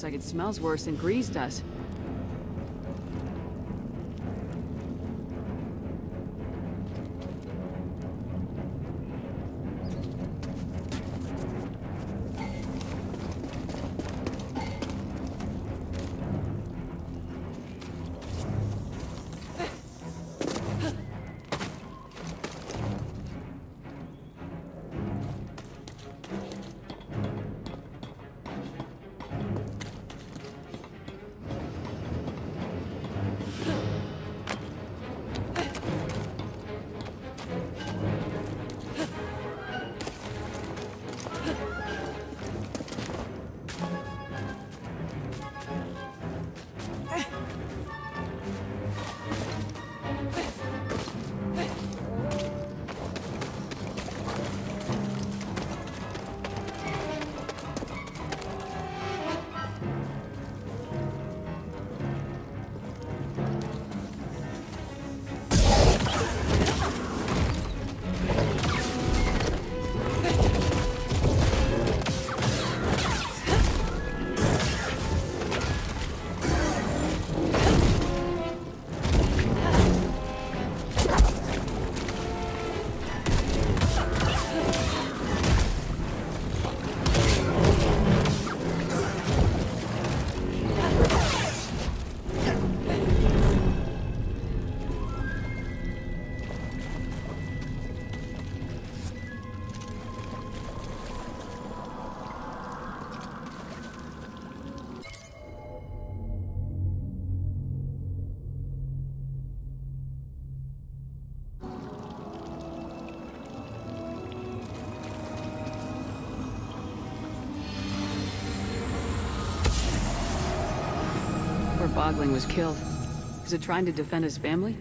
looks like it smells worse than Greez does. Where was killed. Is it trying to defend his family?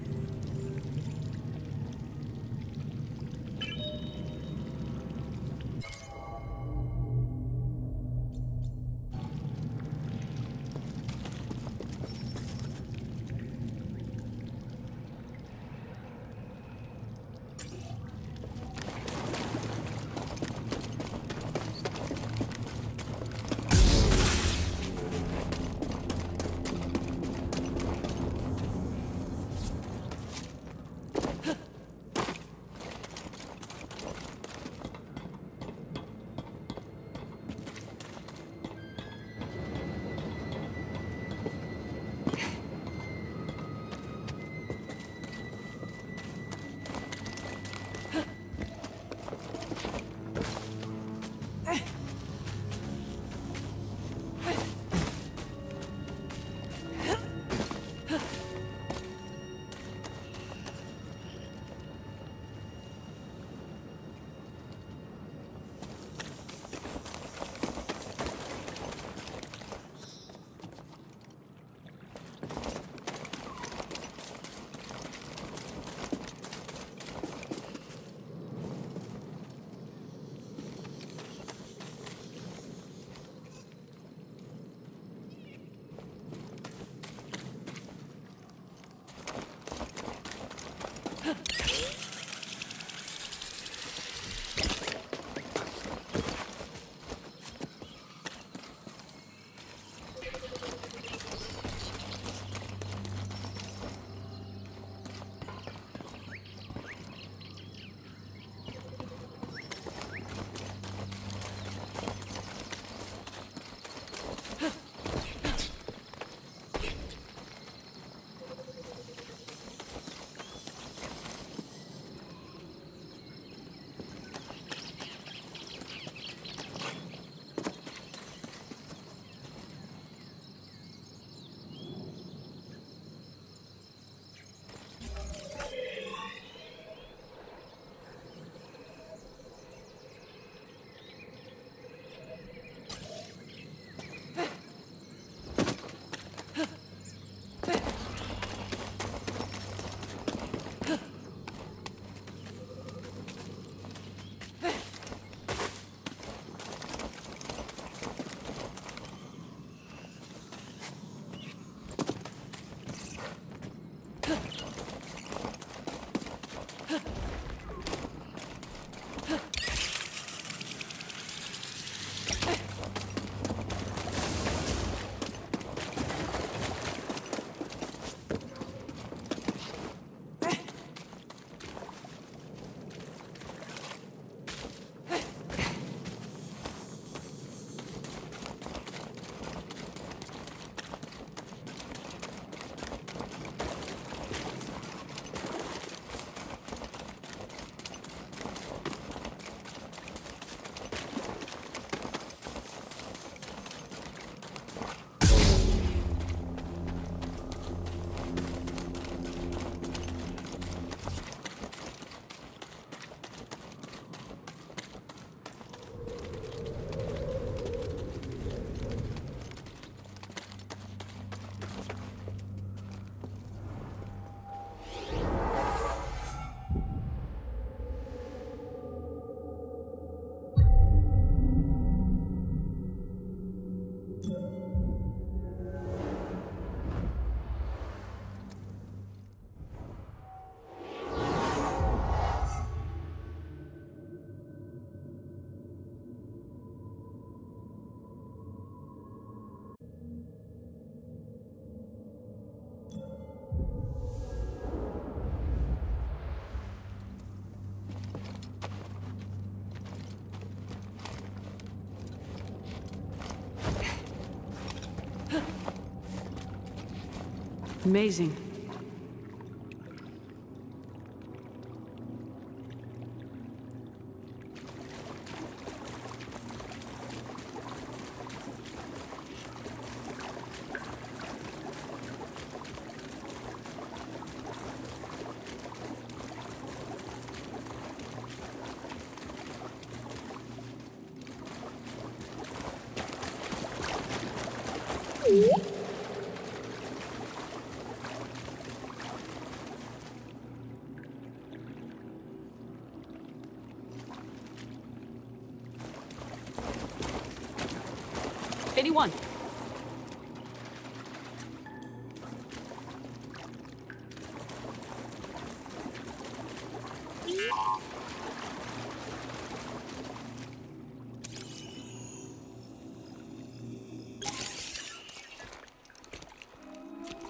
Amazing.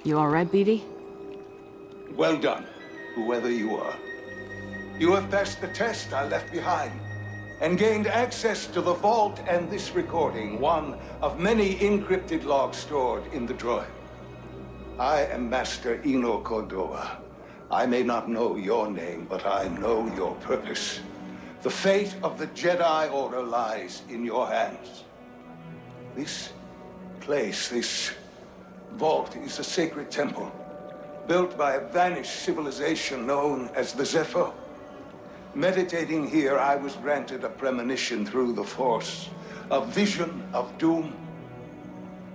You all right, BD? Well done, whoever you are. You have passed the test I left behind, and gained access to the vault and this recording, one of many encrypted logs stored in the droid. I am Master Eno Cordova. I may not know your name, but I know your purpose. The fate of the Jedi Order lies in your hands. This place, this vault is a sacred temple, built by a vanished civilization known as the Zeffo. Meditating here, I was granted a premonition through the Force, a vision of doom.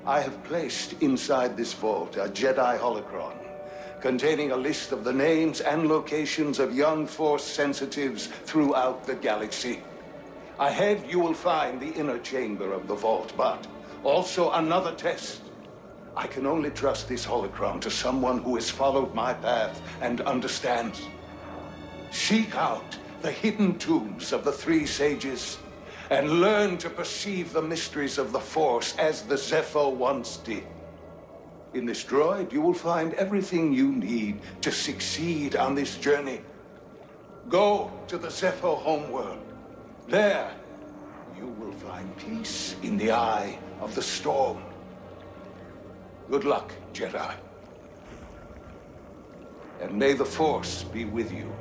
I have placed inside this vault a Jedi holocron containing a list of the names and locations of young Force sensitives throughout the galaxy. Ahead, you will find the inner chamber of the vault, but also another test. I can only trust this holocron to someone who has followed my path and understands. Seek out the hidden tombs of the three sages and learn to perceive the mysteries of the Force as the Zeffo once did. In this droid, you will find everything you need to succeed on this journey. Go to the Zeffo homeworld. There, you will find peace in the eye of the storm. Good luck, Jedi. And may the Force be with you.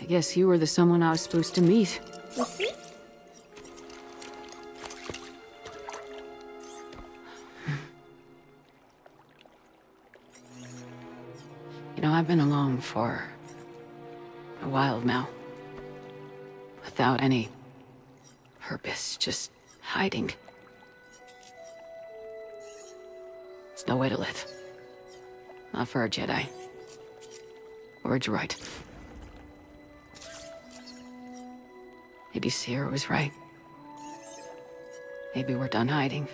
I guess you were the someone I was supposed to meet. Know, I've been alone for a while now. Without any purpose, just hiding. It's no way to live. Not for a Jedi. Or a droid. Maybe Cere was right. Maybe we're done hiding.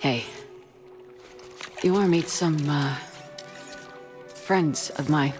Hey. You wanna meet some, uh... friends of mine?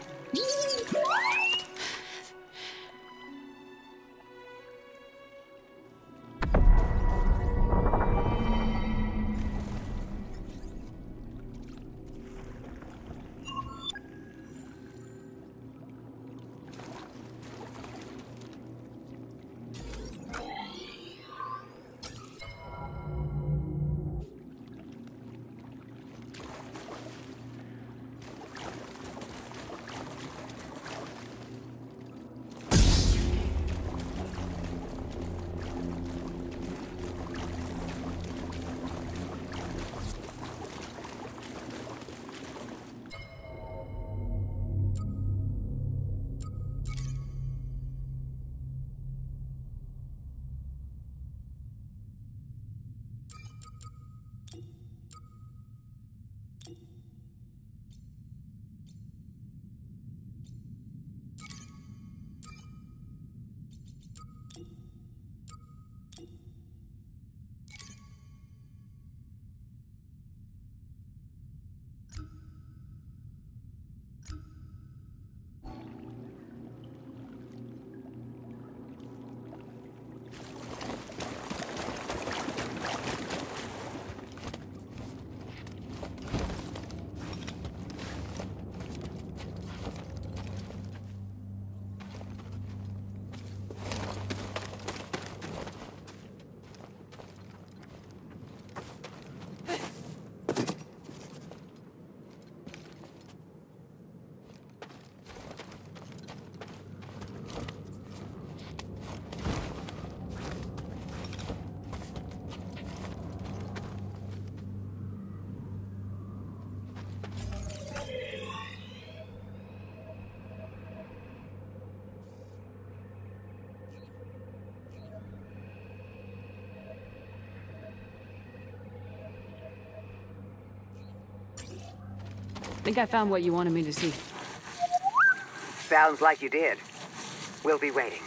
Think I found what you wanted me to see. Sounds like you did. We'll be waiting.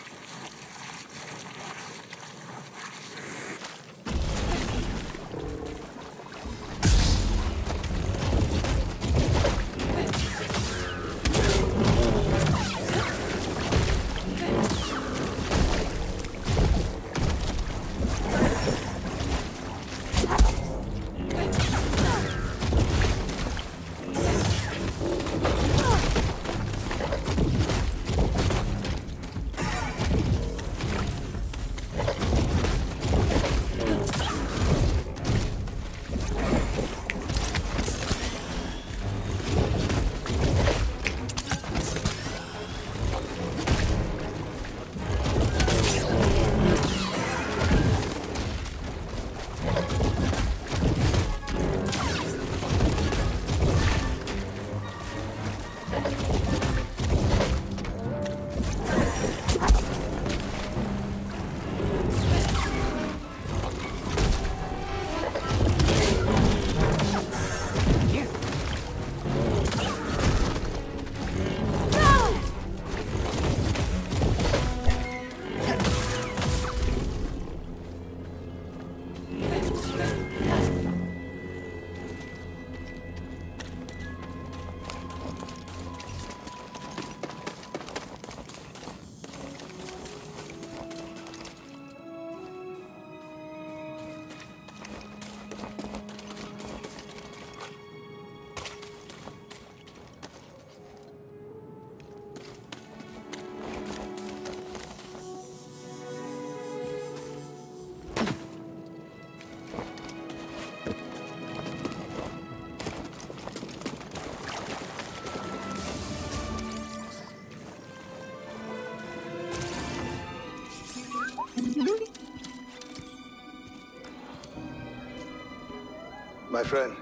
Friend,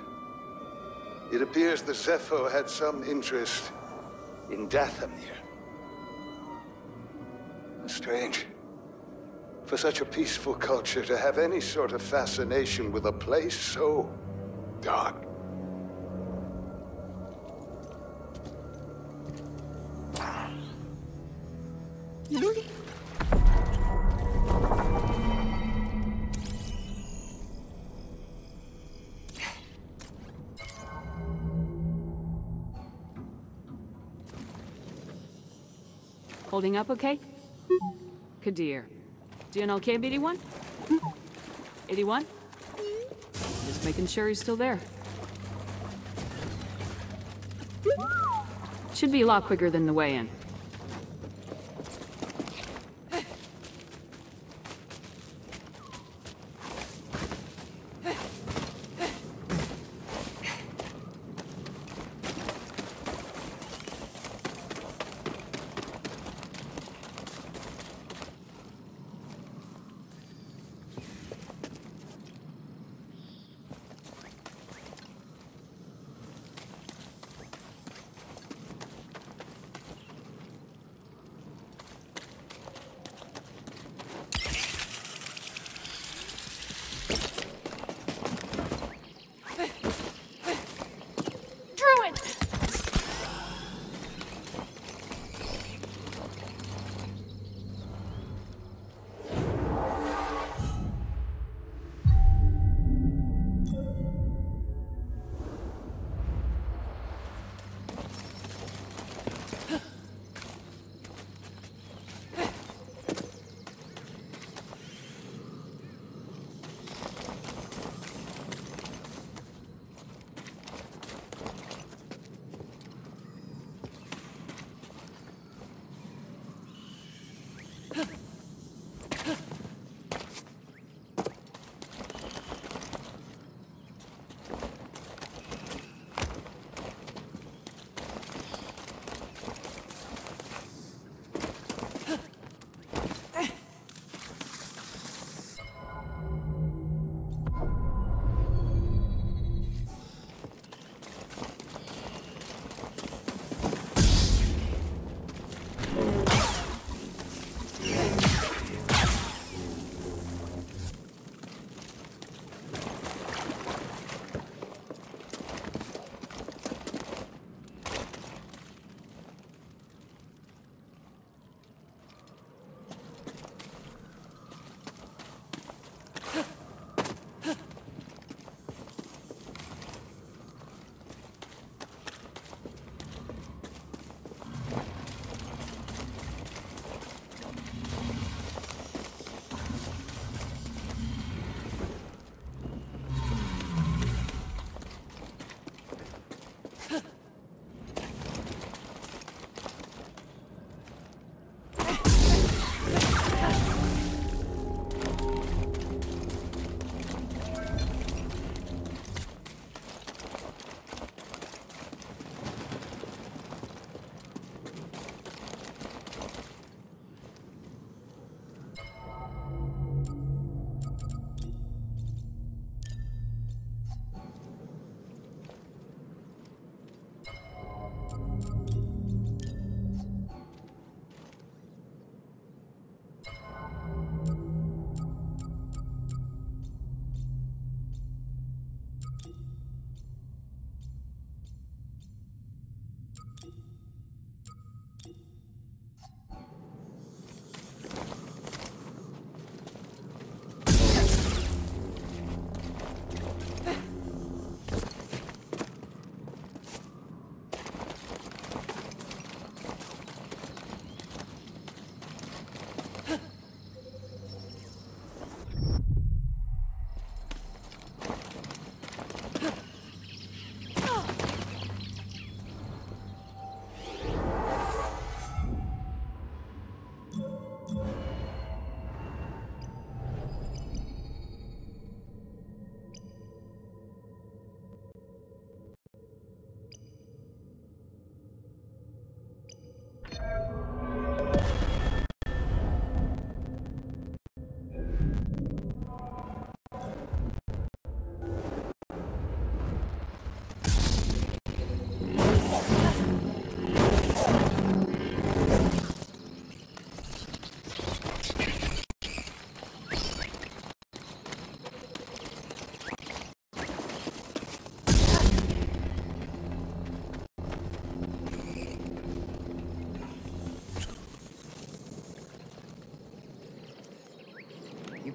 it appears the Zeffo had some interest in Dathomir. Strange. For such a peaceful culture to have any sort of fascination with a place so dark. Holding up okay? Kadir. Doing okay, BD-1? 81? Just making sure he's still there. Should be a lot quicker than the way in.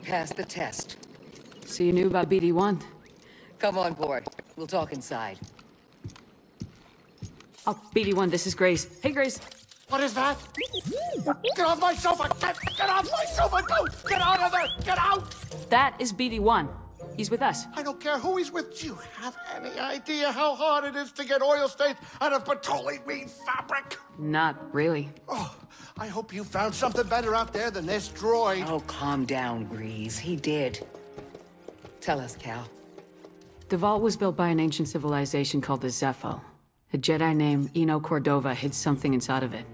Passed the test. So you knew about BD-1? Come on board. We'll talk inside. Oh, BD-1, this is Greez. Hey, Greez. What is that? Get off my sofa! Get, get off my sofa! Don't! Get out of there! Get out! That is BD-1. He's with us. I don't care who he's with. Do you have any idea how hard it is to get oil stains out of petroleum fabric? Not really. Oh, I hope you found something better out there than this droid. Oh, calm down, Greez. He did. Tell us, Cal. The vault was built by an ancient civilization called the Zeffo. A Jedi named Eno Cordova hid something inside of it.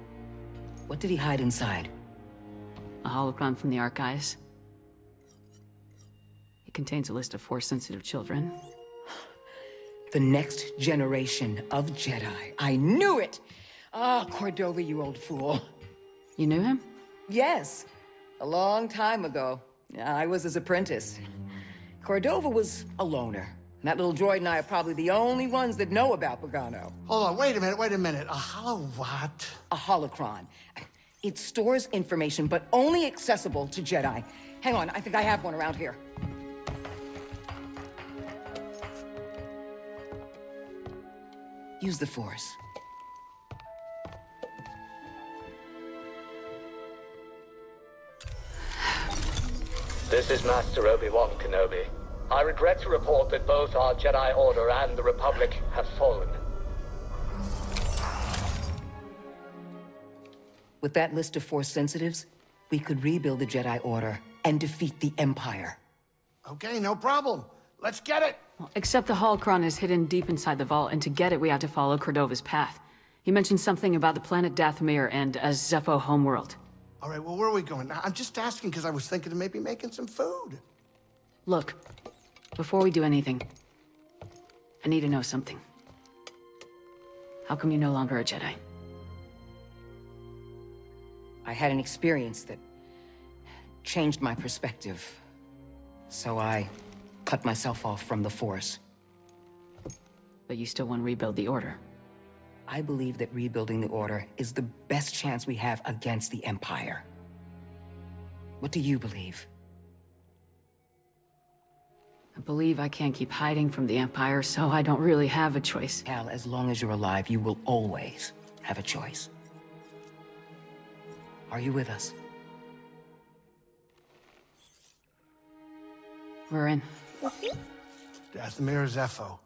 What did he hide inside? A holocron from the archives. It contains a list of Force-sensitive children. The next generation of Jedi. I knew it! Ah, Cordova, you old fool. You knew him? Yes, a long time ago. I was his apprentice. Cordova was a loner. That little droid and I are probably the only ones that know about Bogano. Hold on, wait a minute, wait a minute. A hollow what? A holocron. It stores information, but only accessible to Jedi. Hang on, I think I have one around here. Use the Force. This is Master Obi-Wan Kenobi. I regret to report that both our Jedi Order and the Republic have fallen. With that list of Force sensitives, we could rebuild the Jedi Order and defeat the Empire. Okay, no problem. Let's get it! Well, except the holocron is hidden deep inside the vault, and to get it we had to follow Cordova's path. He mentioned something about the planet Dathomir and a Zeffo homeworld. All right, well, where are we going? I'm just asking because I was thinking of maybe making some food. Look, before we do anything, I need to know something. How come you're no longer a Jedi? I had an experience that changed my perspective. So I cut myself off from the Force. But you still want to rebuild the Order. I believe that rebuilding the Order is the best chance we have against the Empire. What do you believe? I believe I can't keep hiding from the Empire, so I don't really have a choice. Cal, as long as you're alive, you will always have a choice. Are you with us? We're in. Dathomir Zeffo.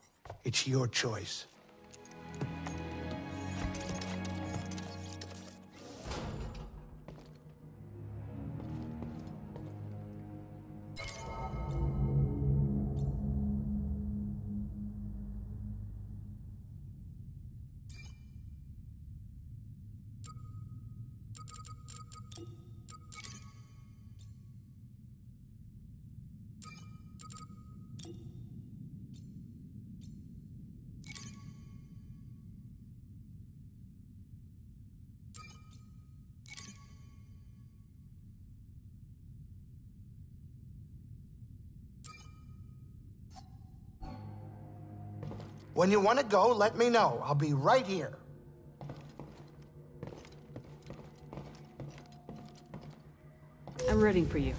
It's your choice. When you want to go, let me know. I'll be right here. I'm rooting for you.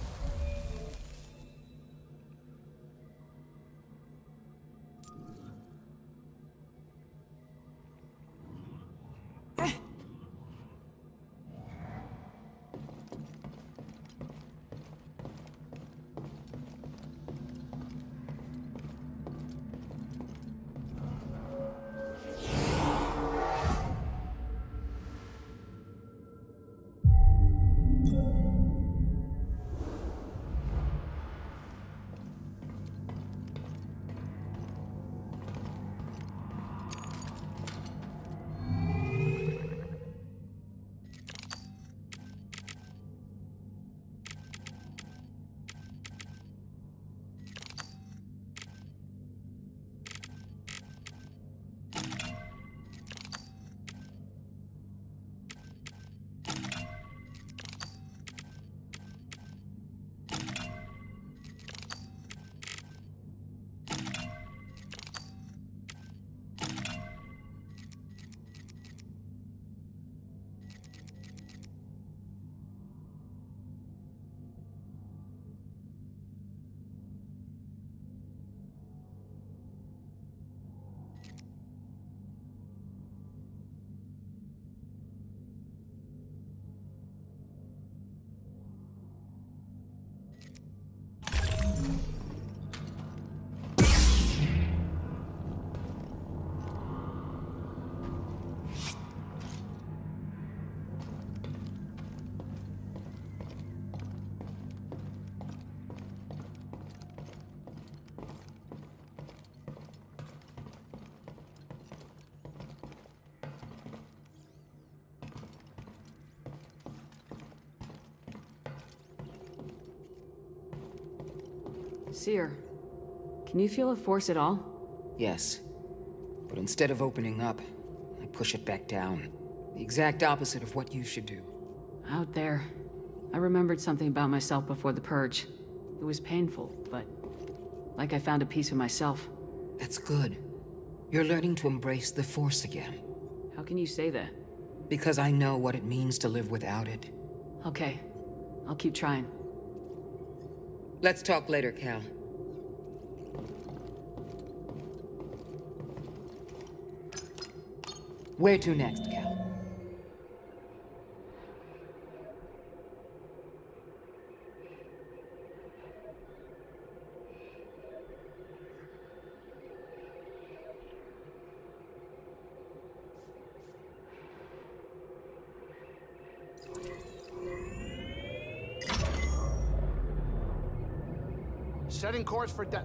Cere, can you feel a force at all? Yes. But instead of opening up, I push it back down. The exact opposite of what you should do. Out there, I remembered something about myself before the purge. It was painful, but like I found a piece of myself. That's good. You're learning to embrace the Force again. How can you say that? Because I know what it means to live without it. Okay, I'll keep trying. Let's talk later, Cal. Where to next, Cal? Setting course for Da...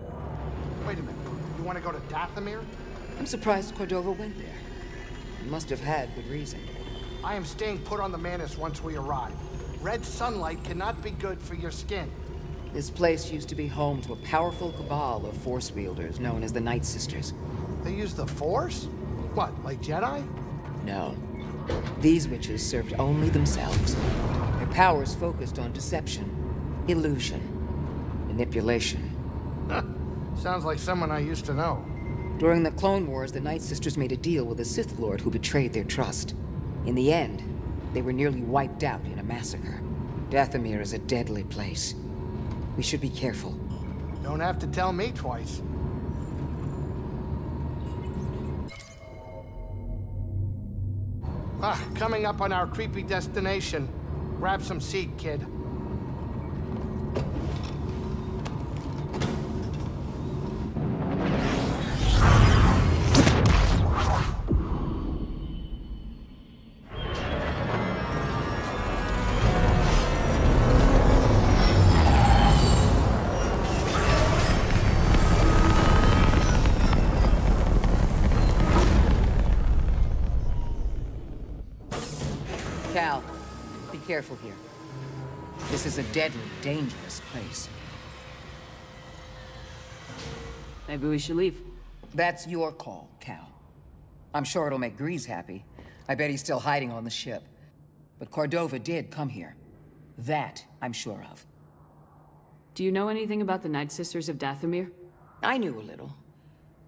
Wait a minute. You want to go to Dathomir? I'm surprised Cordova went there. He must have had good reason. I am staying put on the Mantis once we arrive. Red sunlight cannot be good for your skin. This place used to be home to a powerful cabal of Force wielders known as the Night Sisters. They use the Force? What, like Jedi? No. These witches served only themselves. Their powers focused on deception, illusion, manipulation. Sounds like someone I used to know. During the Clone Wars, the Night Sisters made a deal with a Sith Lord who betrayed their trust. In the end, they were nearly wiped out in a massacre. Dathomir is a deadly place. We should be careful. Don't have to tell me twice. Ah, coming up on our creepy destination. Grab some seat, kid. Careful here. This is a deadly, dangerous place. Maybe we should leave. That's your call, Cal. I'm sure it'll make Greez happy. I bet he's still hiding on the ship. But Cordova did come here. That I'm sure of. Do you know anything about the Night Sisters of Dathomir? I knew a little.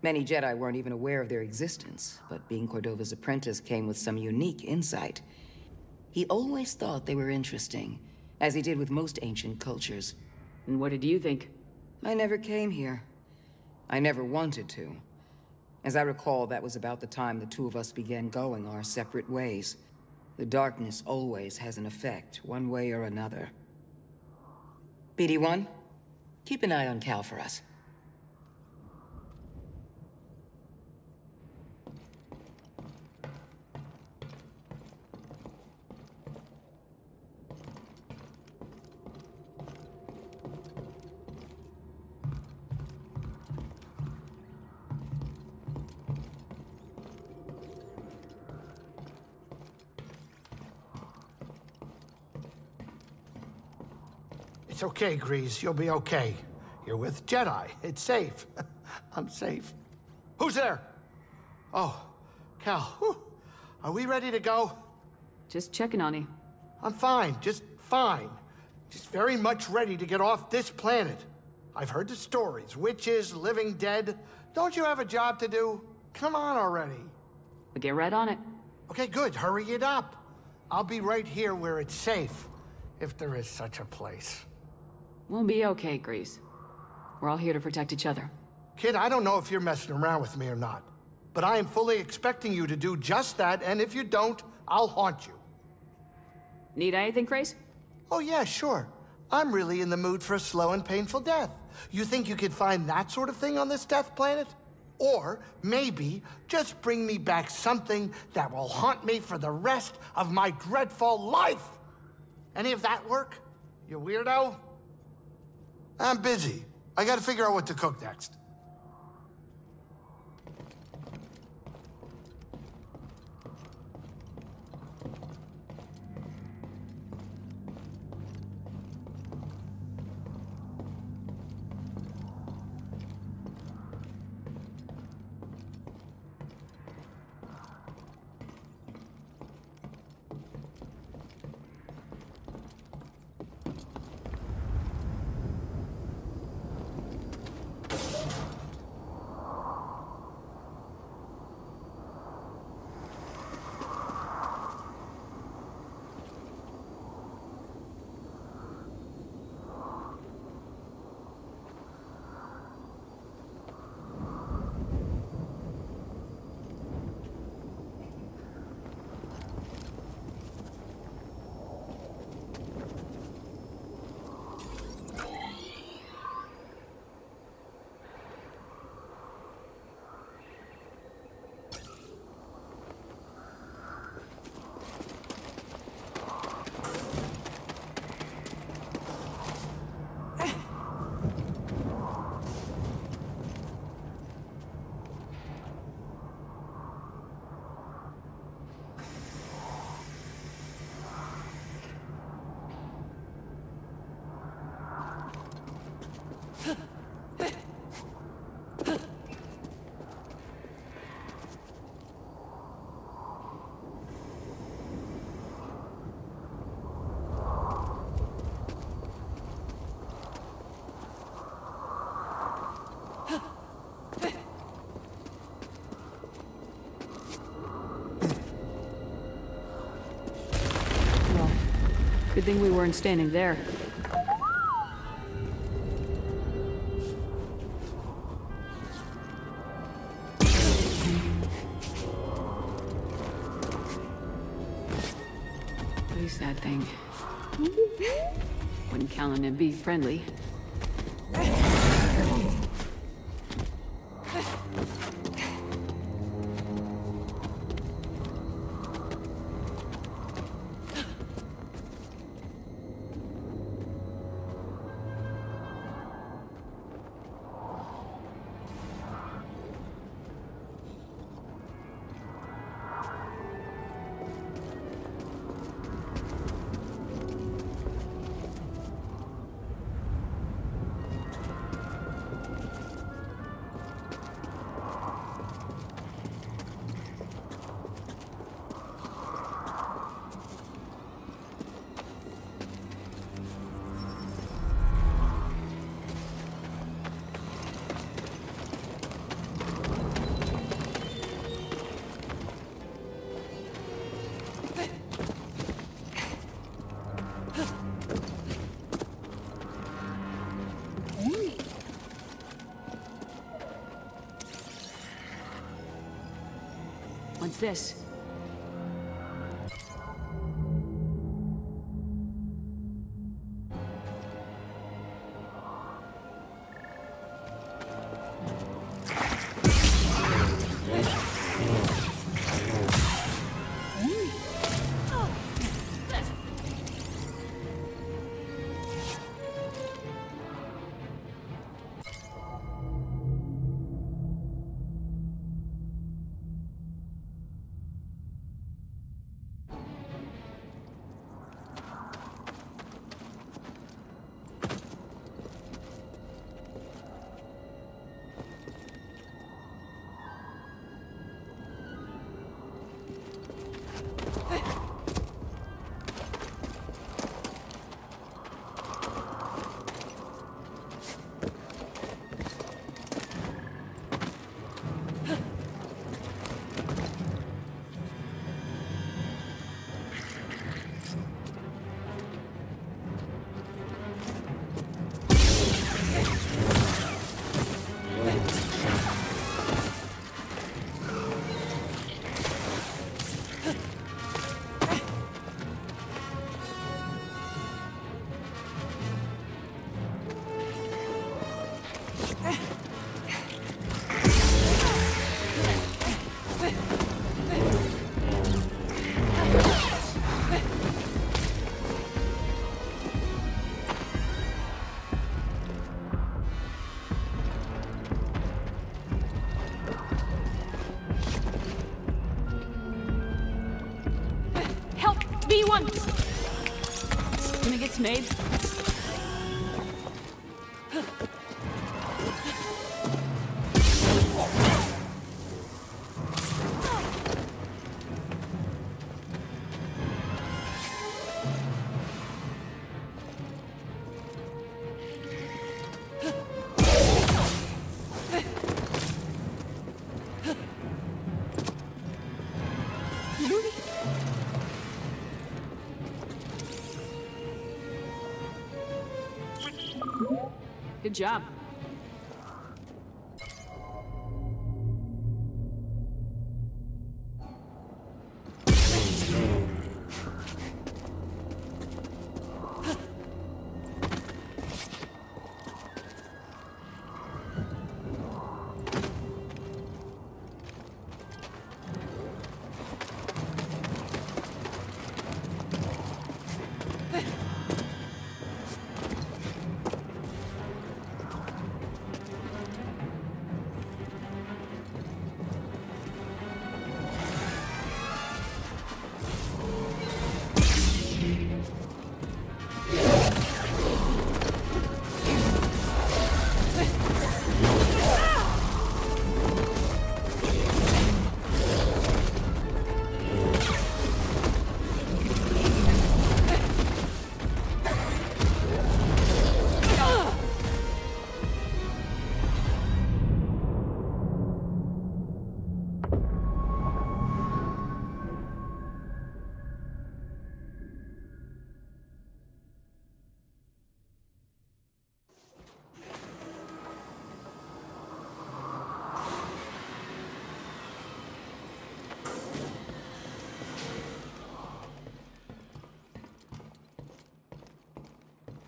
Many Jedi weren't even aware of their existence, but being Cordova's apprentice came with some unique insight. He always thought they were interesting, as he did with most ancient cultures. And what did you think? I never came here. I never wanted to. As I recall, that was about the time the two of us began going our separate ways. The darkness always has an effect, one way or another. BD-1, keep an eye on Cal for us. It's okay, Greez. You'll be okay. You're with Jedi. It's safe. I'm safe. Who's there? Oh, Cal. Whew. Are we ready to go? Just checking on you. I'm fine. Just fine. Just very much ready to get off this planet. I've heard the stories. Witches, living dead. Don't you have a job to do? Come on already. But get right on it. Okay, good. Hurry it up. I'll be right here where it's safe. If there is such a place. We'll be okay, Greez. We're all here to protect each other. Kid, I don't know if you're messing around with me or not. But I am fully expecting you to do just that, and if you don't, I'll haunt you. Need anything, Greez? Oh, yeah, sure. I'm really in the mood for a slow and painful death. You think you could find that sort of thing on this death planet? Or maybe just bring me back something that will haunt me for the rest of my dreadful life. Any of that work? You weirdo? I'm busy. I gotta figure out what to cook next. Thing we weren't standing there. Pretty sad thing. Wouldn't on be friendly. What's this? Made? Job.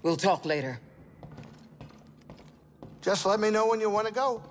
We'll talk later. Just let me know when you want to go.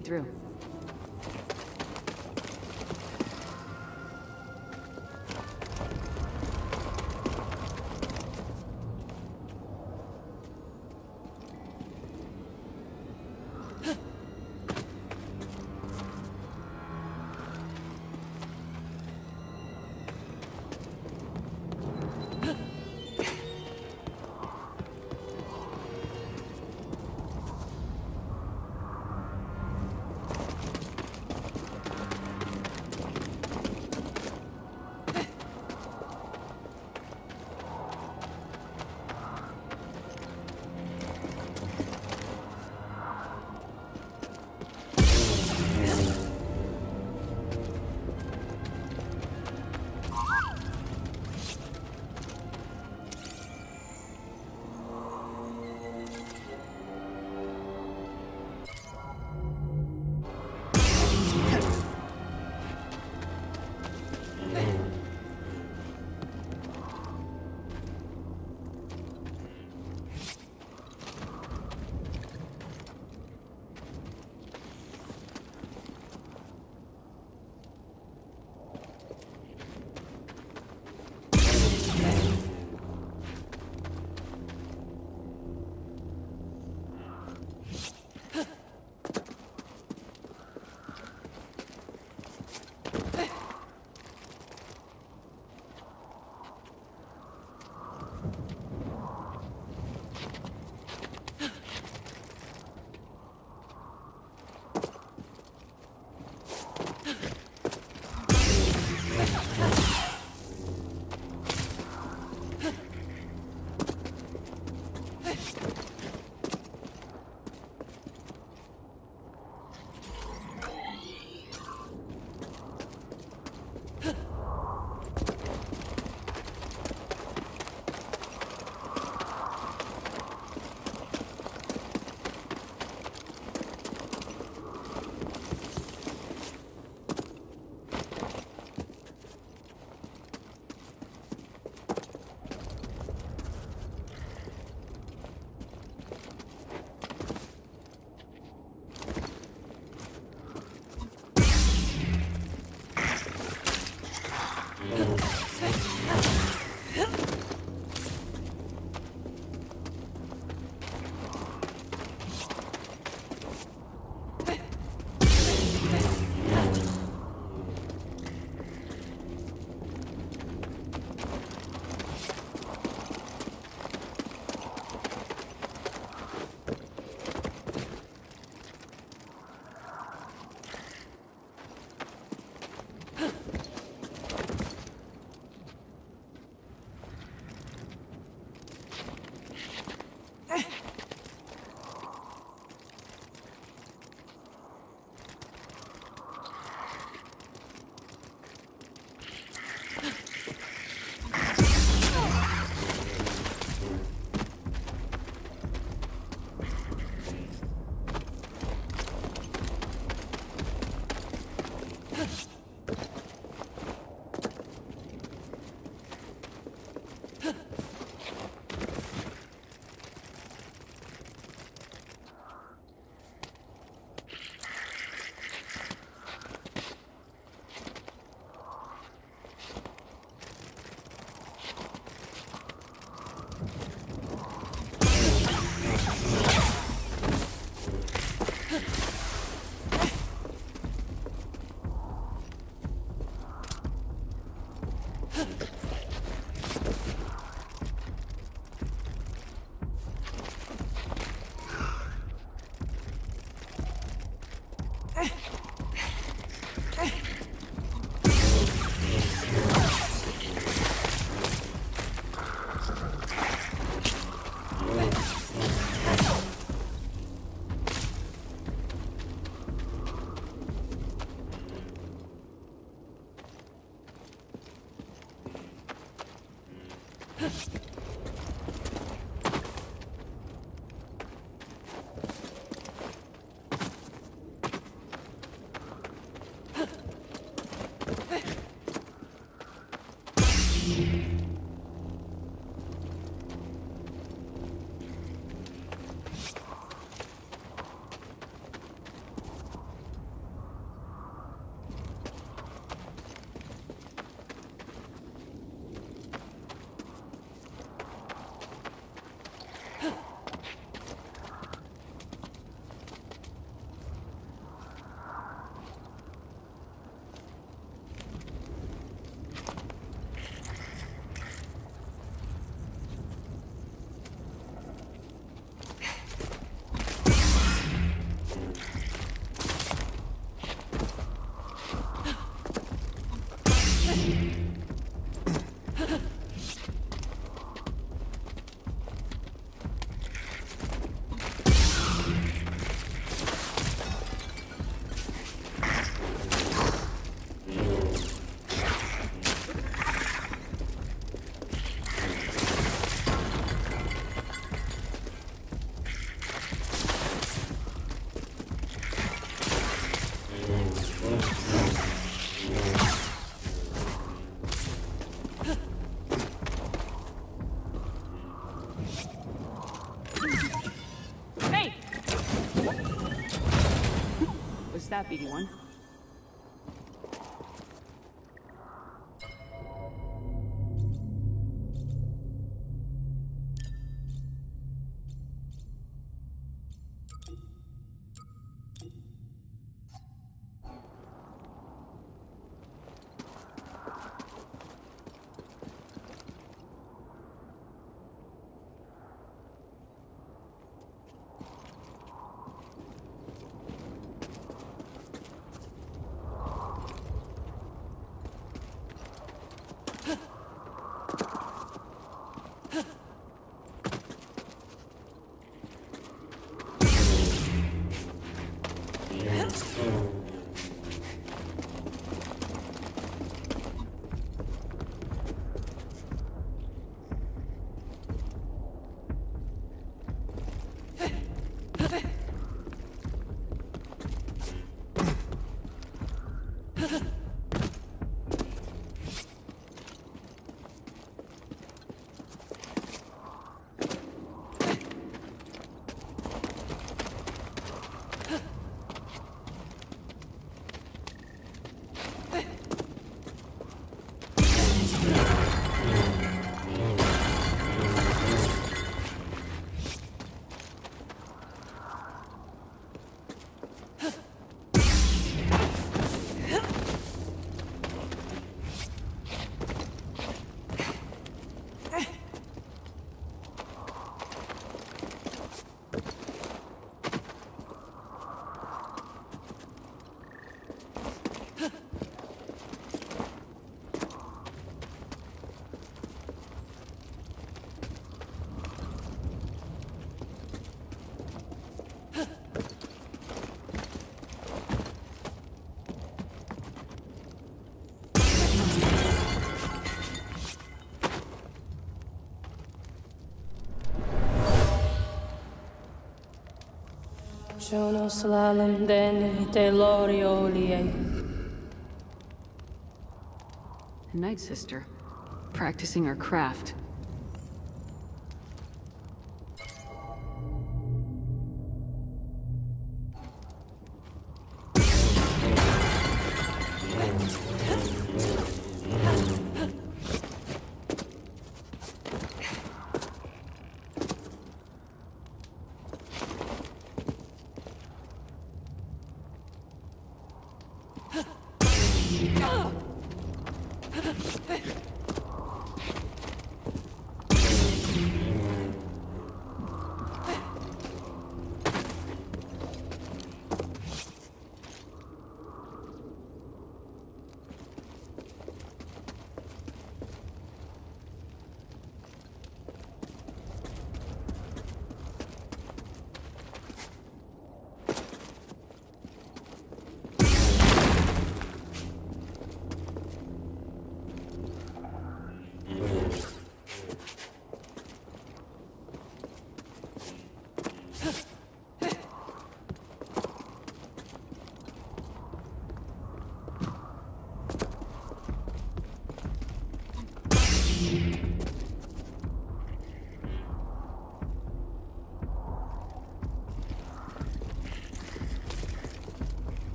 Get through. 81. Shono slalom deni te lori olie. Night sister, practicing her craft.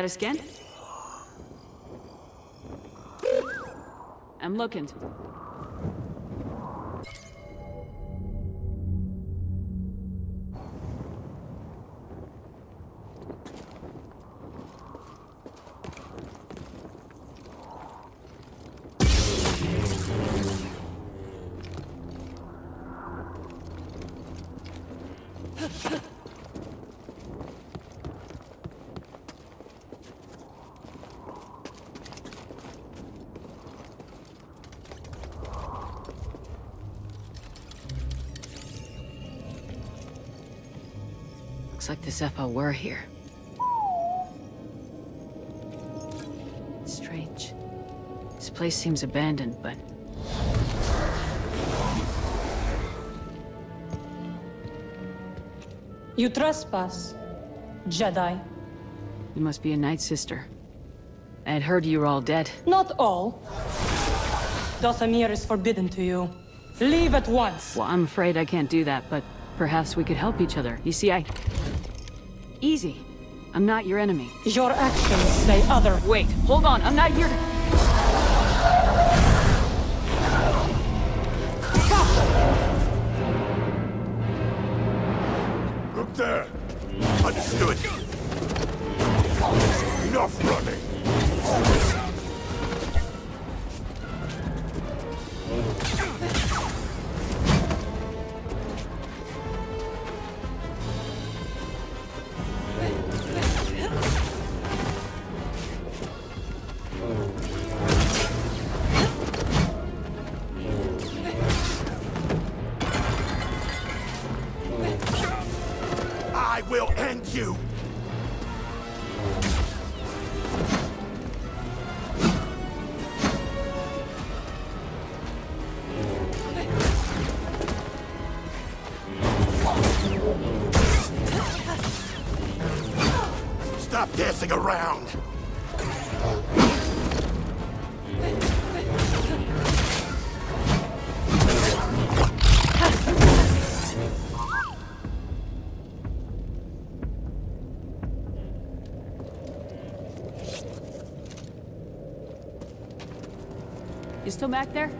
Got a scan? I'm looking. Like the Zeffo were here. Strange. This place seems abandoned, but... You trespass, Jedi. You must be a Night Sister. I had heard you were all dead. Not all. Dathomir is forbidden to you. Leave at once. Well, I'm afraid I can't do that, but perhaps we could help each other. You see, I... Easy. I'm not your enemy. Your actions say other. Wait, hold on, I'm not here to... Look there! Understood! Enough running! Still back there?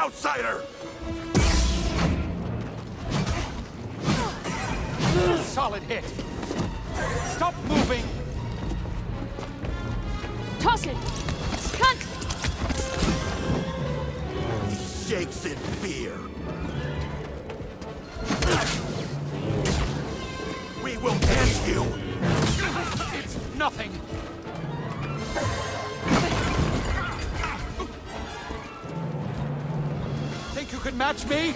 outsider! catch me?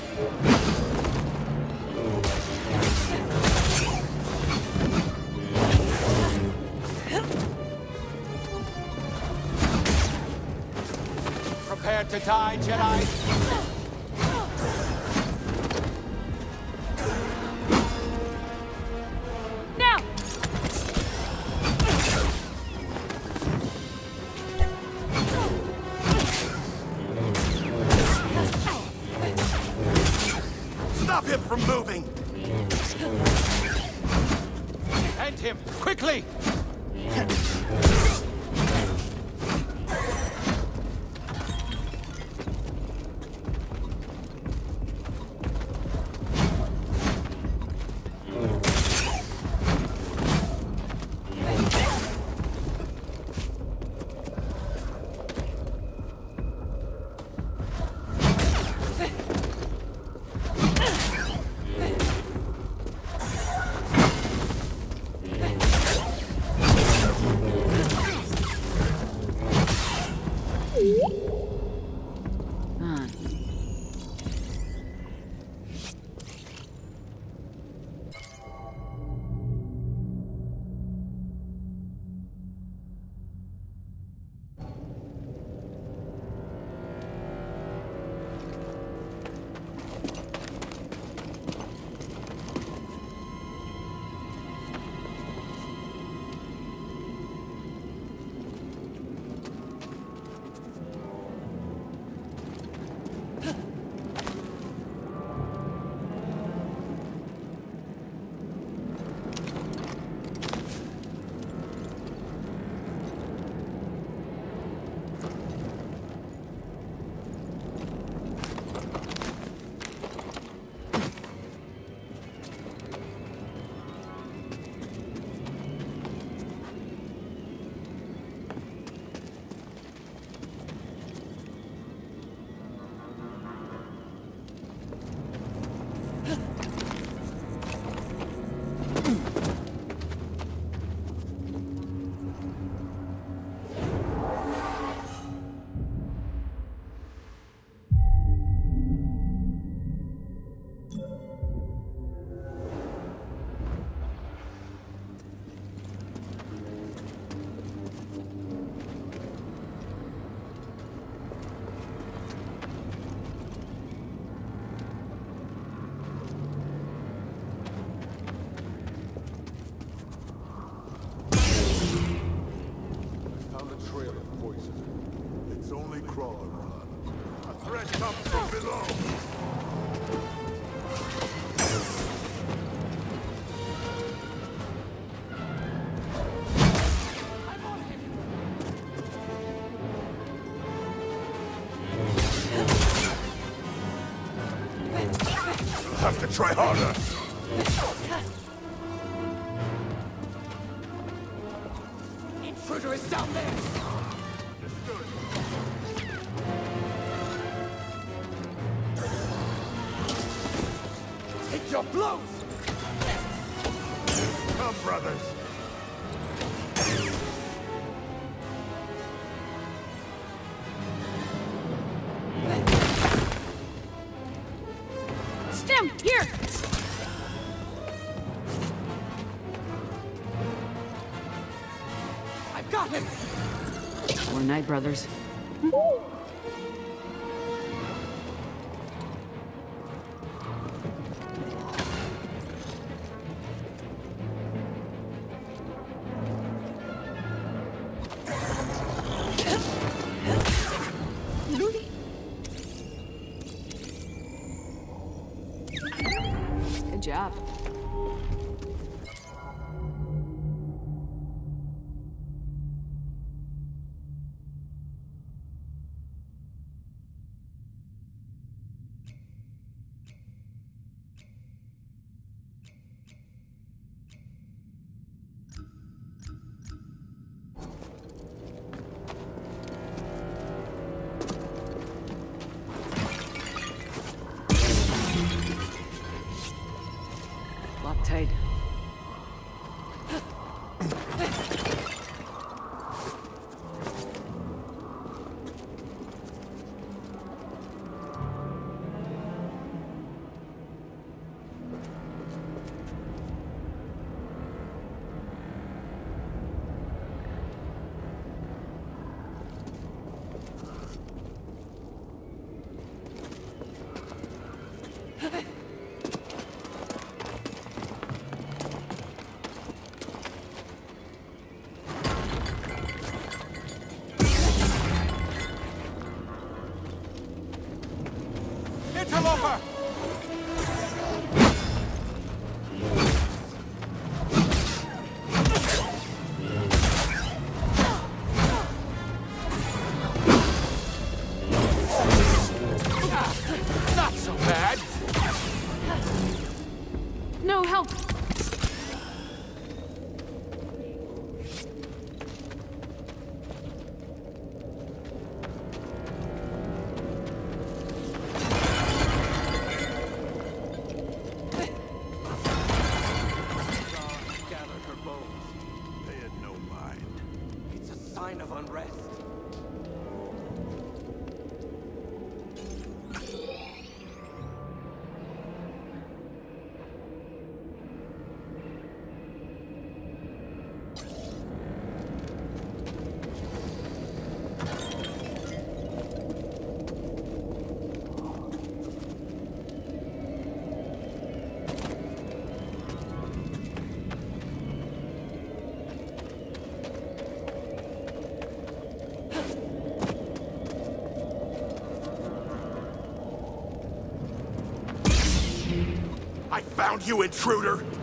Prepare to die, Jedi. Try harder. brothers. I you, intruder!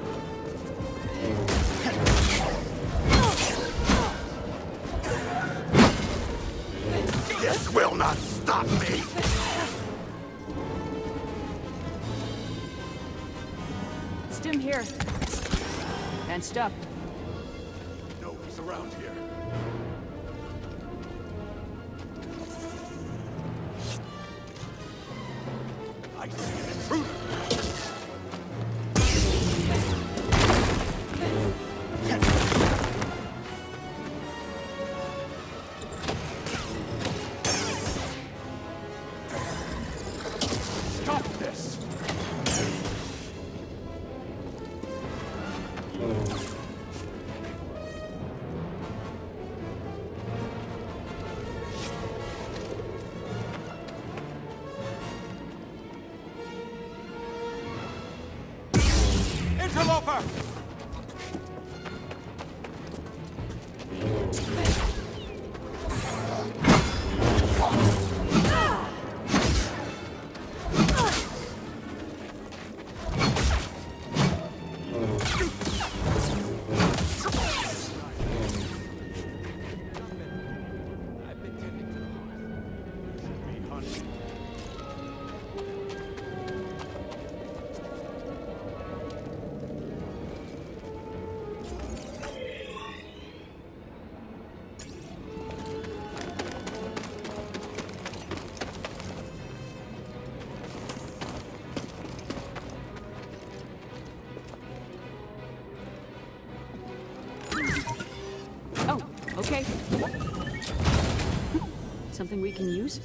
Something we can use?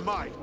Might!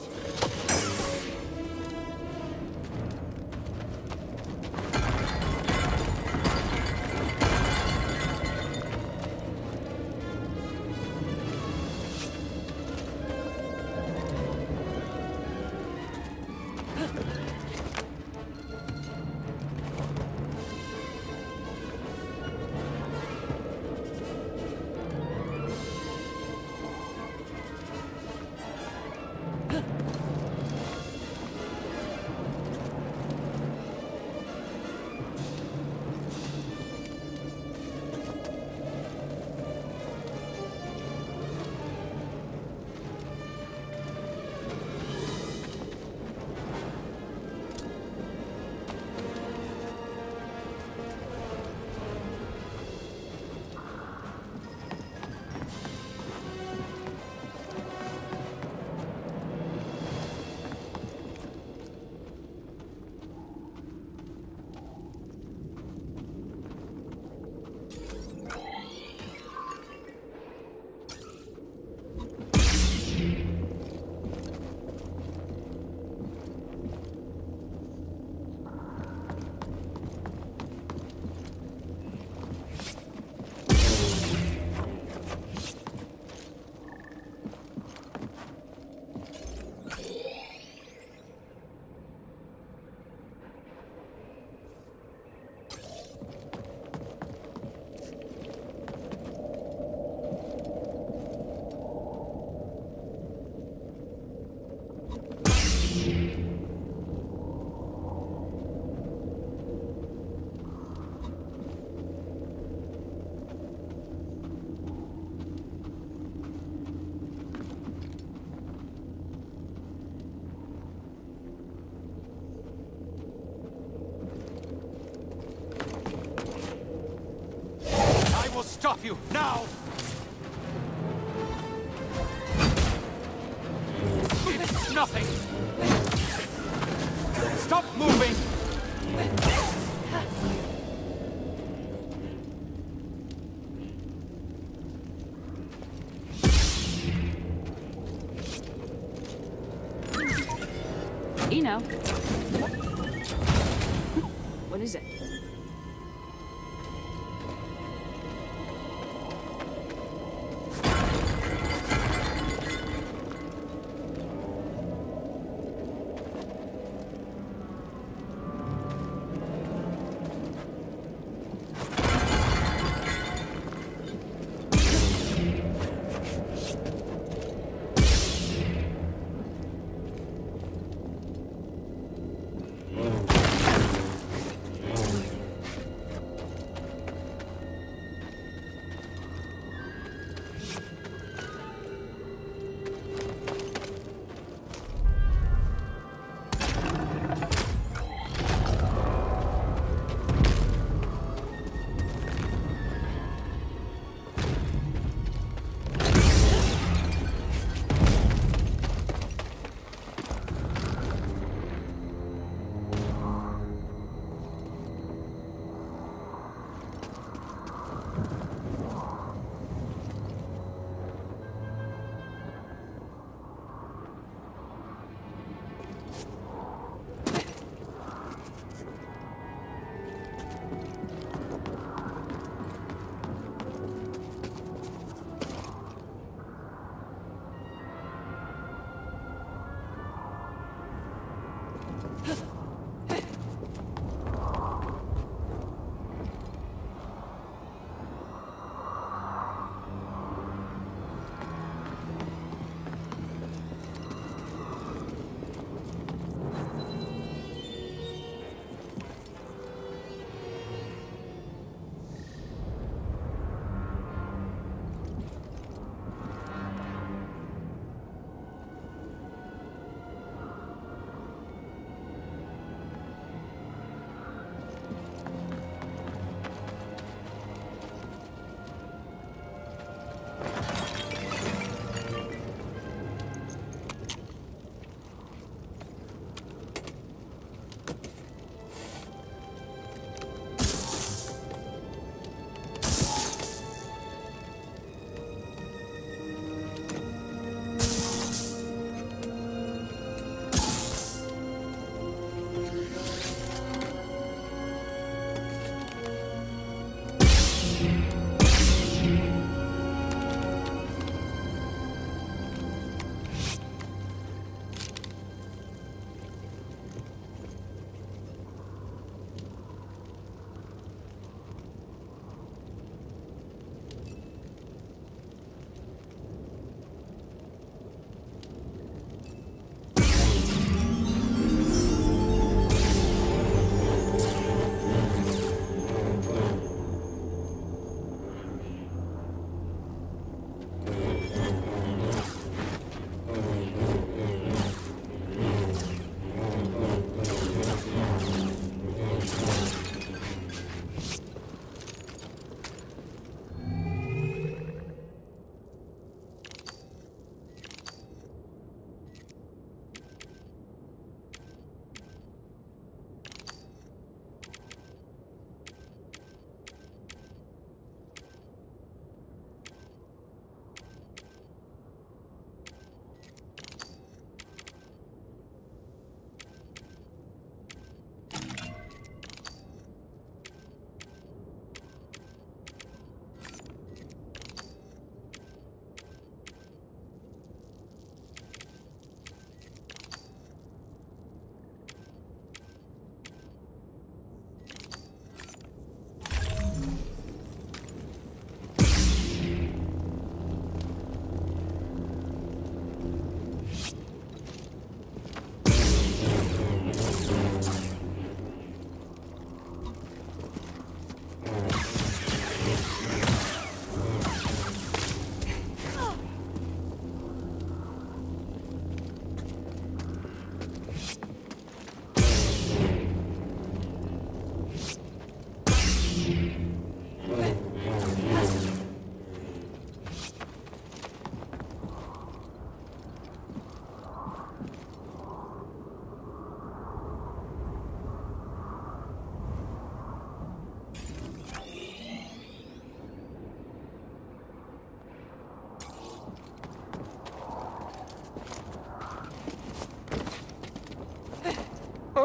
Now! It's nothing! Stop moving! Eno.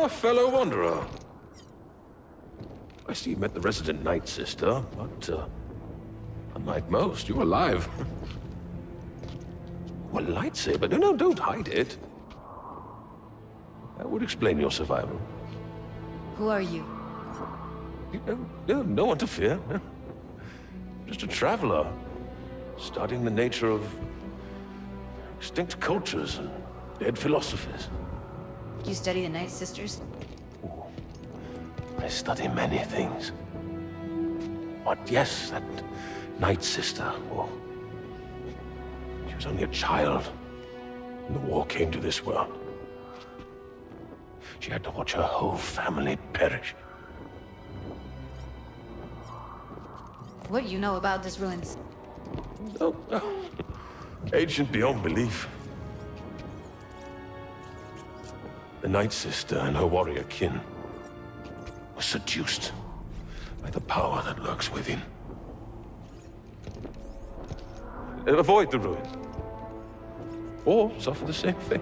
Ah, fellow wanderer. I see you met the resident Night Sister, but, uh, unlike most, you're alive. well, lightsaber? No, no, don't hide it. That would explain your survival. Who are you? you no, no, no one to fear. Just a traveler, studying the nature of extinct cultures and dead philosophies. You study the Night Sisters? I study many things. But yes, that Night Sister, oh, she was only a child when the war came to this world. She had to watch her whole family perish. What do you know about these ruins? Oh, oh. ancient beyond belief. The Night Sister and her warrior kin were seduced by the power that lurks within. Avoid the ruin. Or suffer the same fate.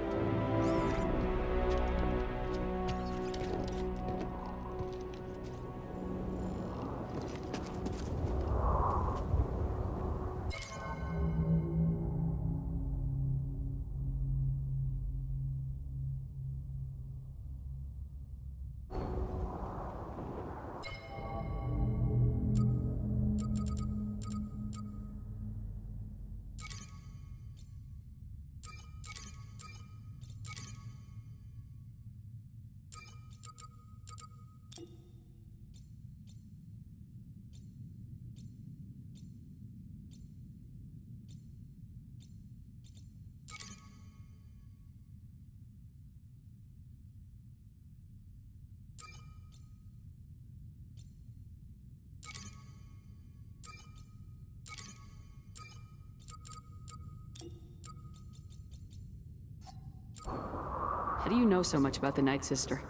Know so much about the Night Sister?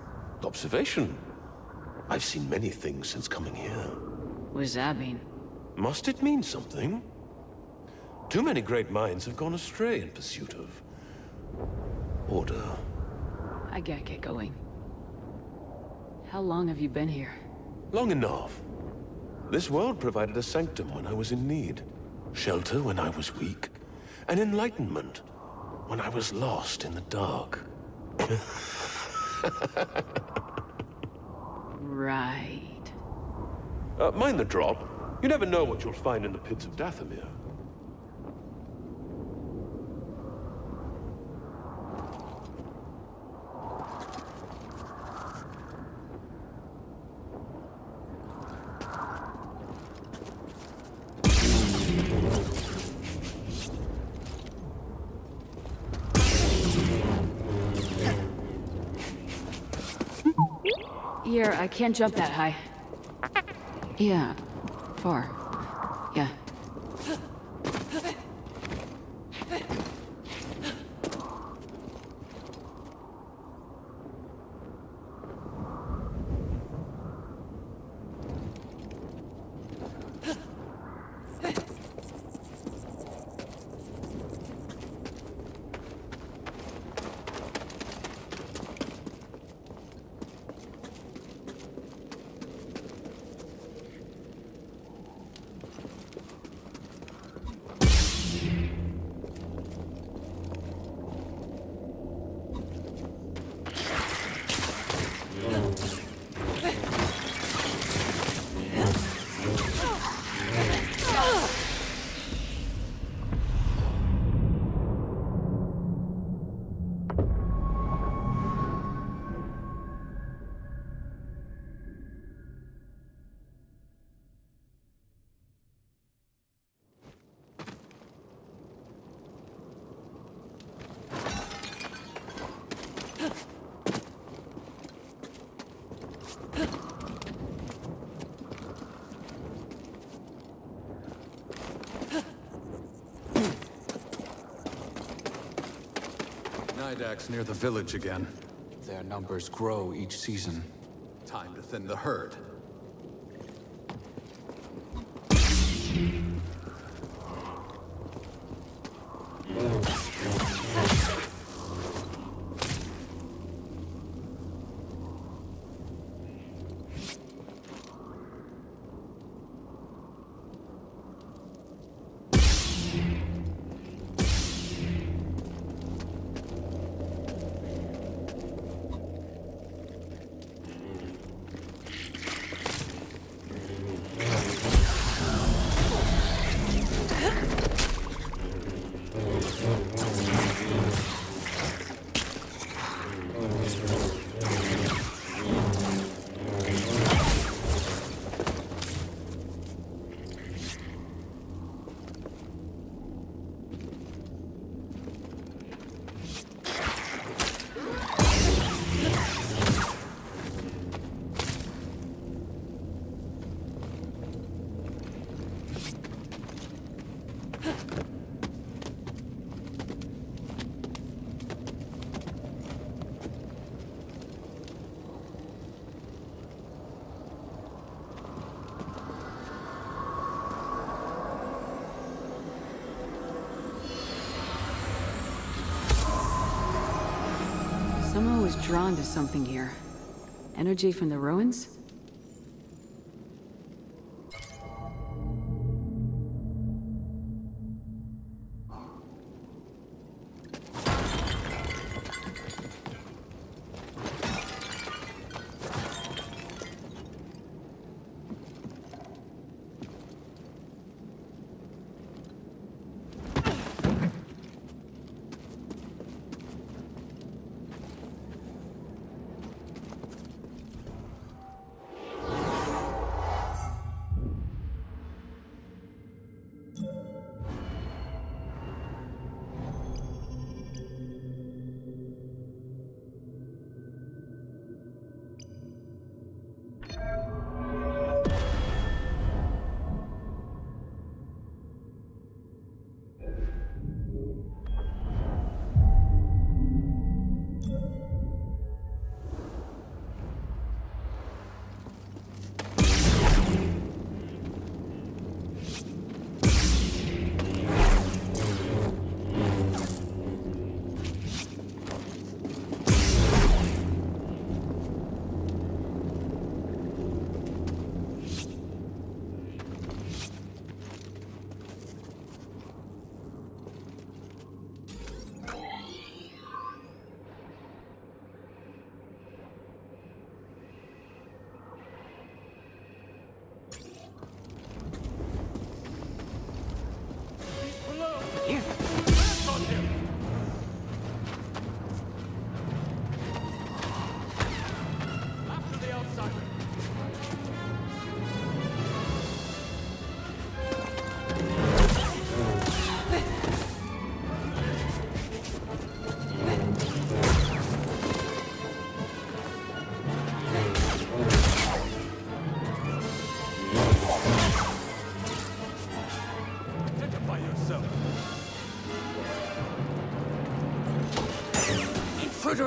Observation. I've seen many things since coming here. What does that mean? Must it mean something? Too many great minds have gone astray in pursuit of... order. I gotta get going. How long have you been here? Long enough. This world provided a sanctum when I was in need. Shelter when I was weak. And enlightenment when I was lost in the dark. Right. Uh, mind the drop. You never know what you'll find in the pits of Dathomir. Here, I can't jump that high. Yeah, far. Yeah. Nydaks near the village again. Their numbers grow each season. Time to thin the herd. Drawn to something here. Energy from the ruins?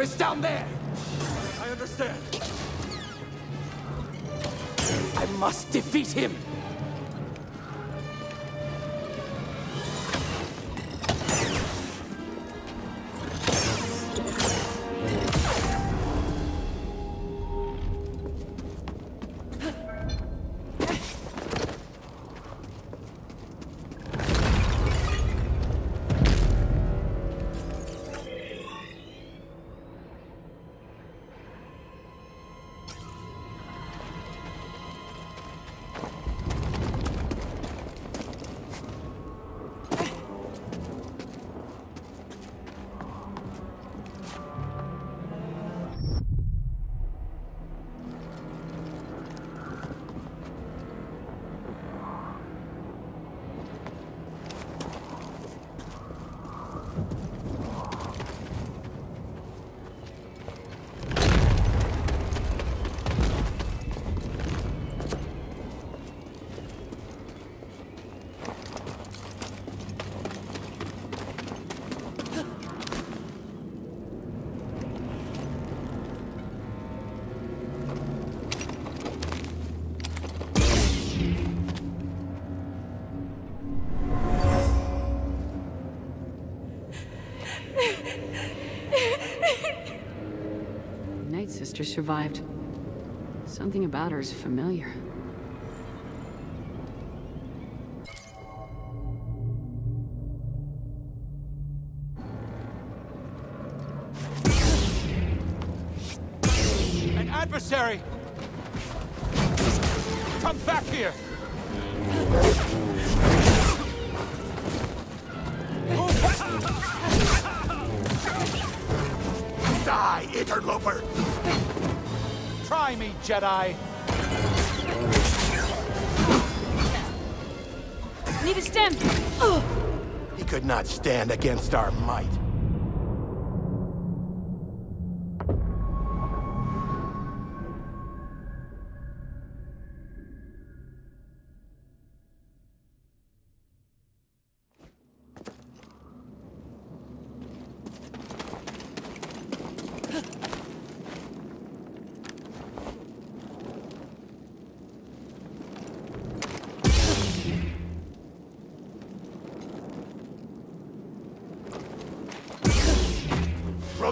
Is down there. I understand. I must defeat him. Survived. Something about her is familiar. Jedi! Need a stem! He could not stand against our might.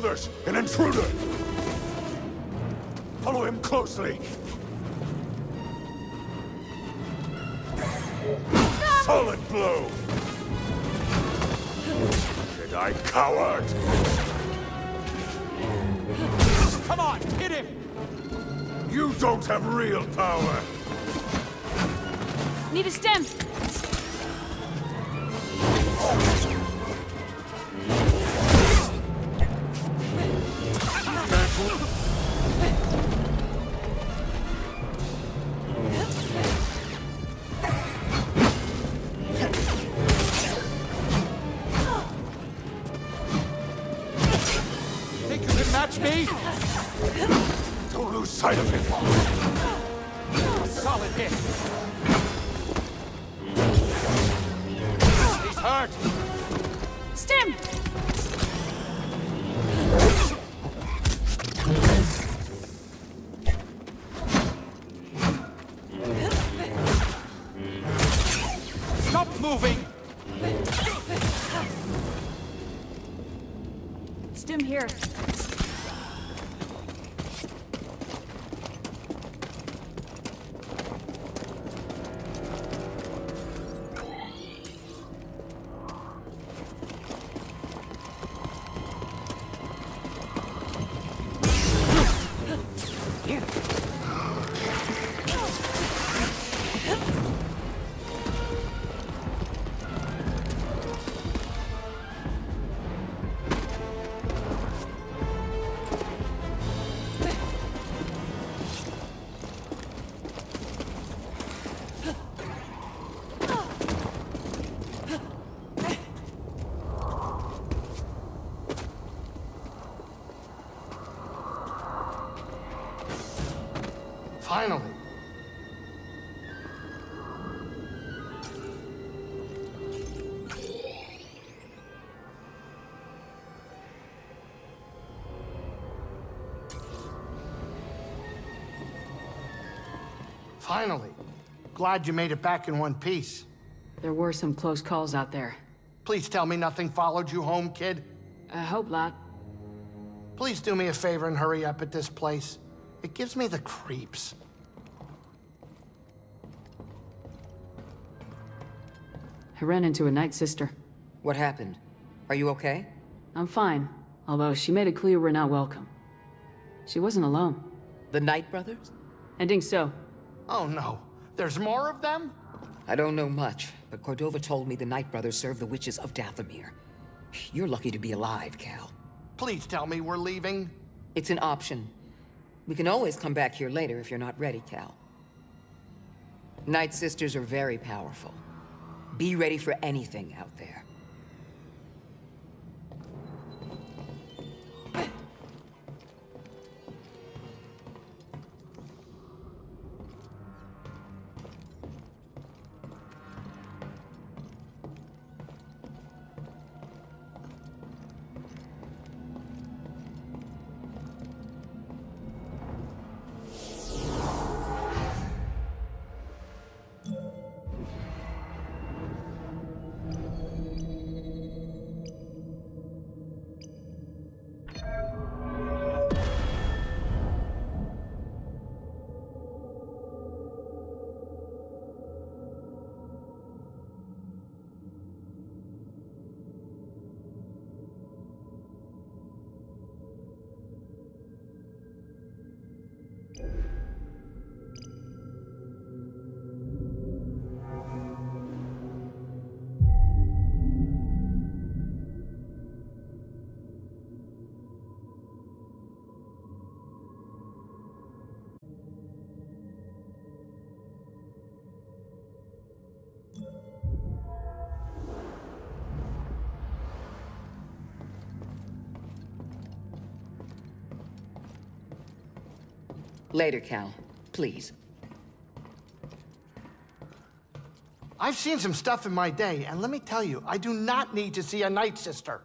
Brothers, an intruder! Follow him closely! Solid blow! Jedi coward! Come on, hit him! You don't have real power! Need a stem! Finally. Glad you made it back in one piece. There were some close calls out there. Please tell me nothing followed you home, kid. I hope not. Please do me a favor and hurry up at this place. It gives me the creeps. I ran into a night sister. What happened? Are you okay? I'm fine, although she made it clear we're not welcome. She wasn't alone. The Night Brothers? Ending so. Oh no. There's more of them? I don't know much, but Cordova told me the Night Brothers serve the witches of Dathomir. You're lucky to be alive, Cal. Please tell me we're leaving. It's an option. We can always come back here later if you're not ready, Cal. Night Sisters are very powerful. Be ready for anything out there. Later, Cal. Please. I've seen some stuff in my day, and let me tell you, I do not need to see a Night Sister.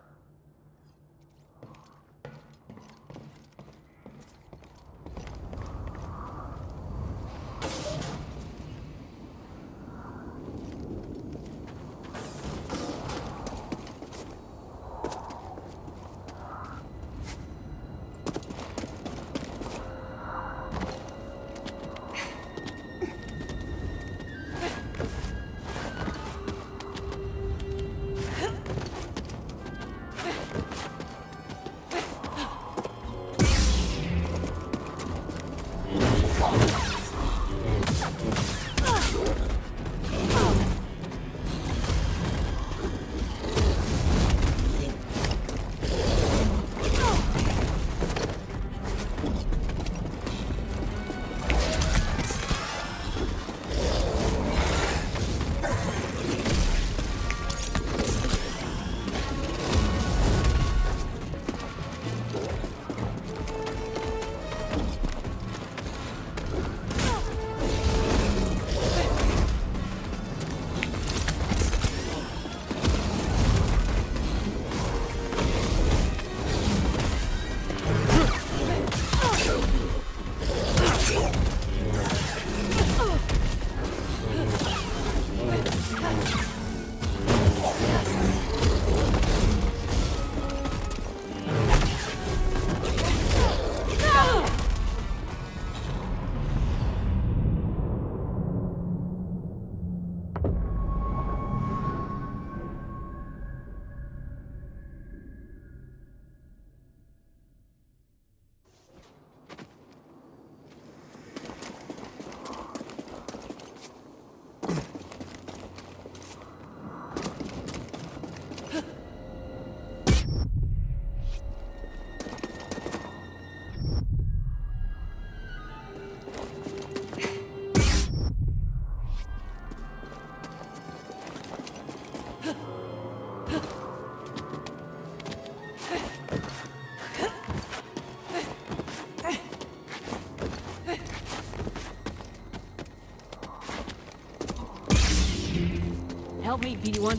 Help me,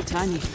BD-1.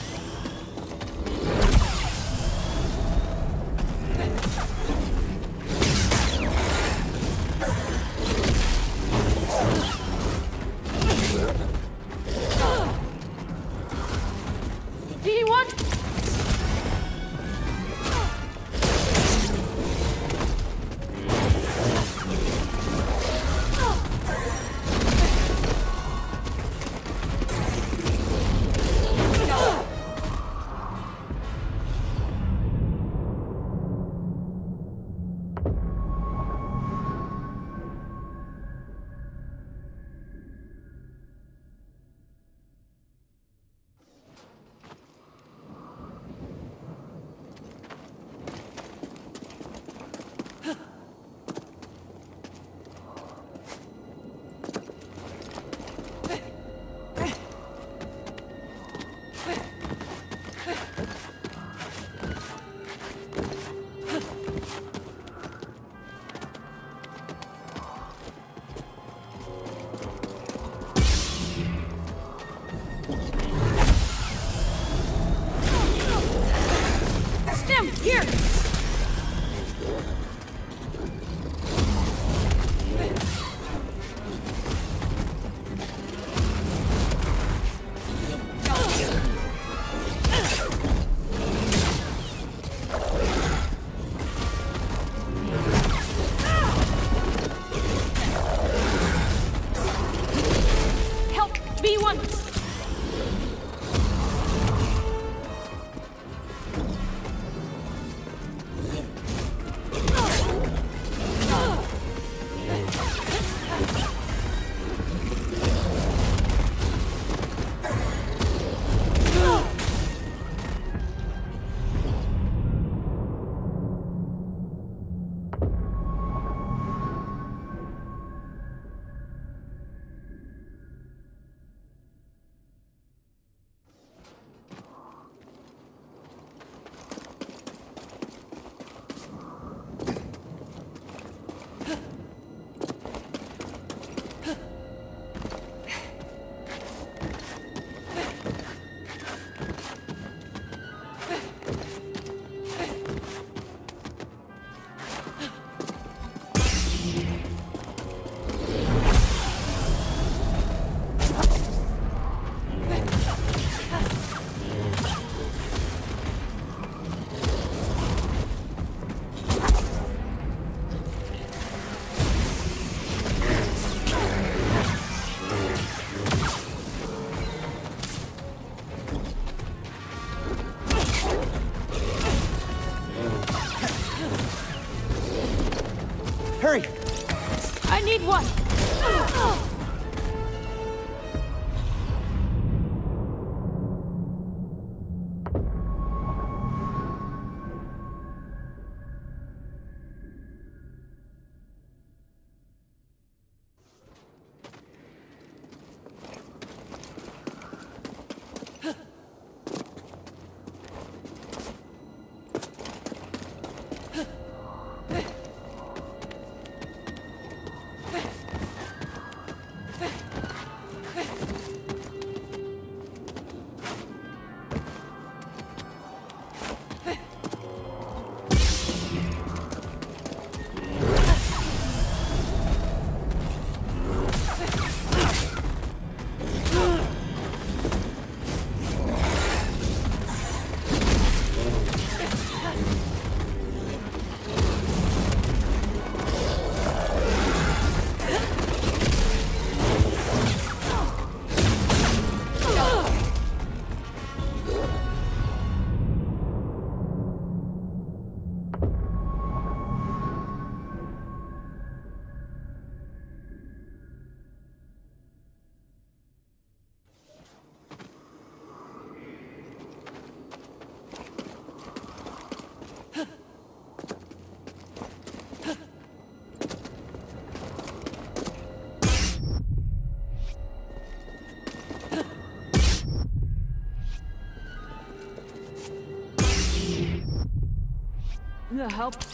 The help.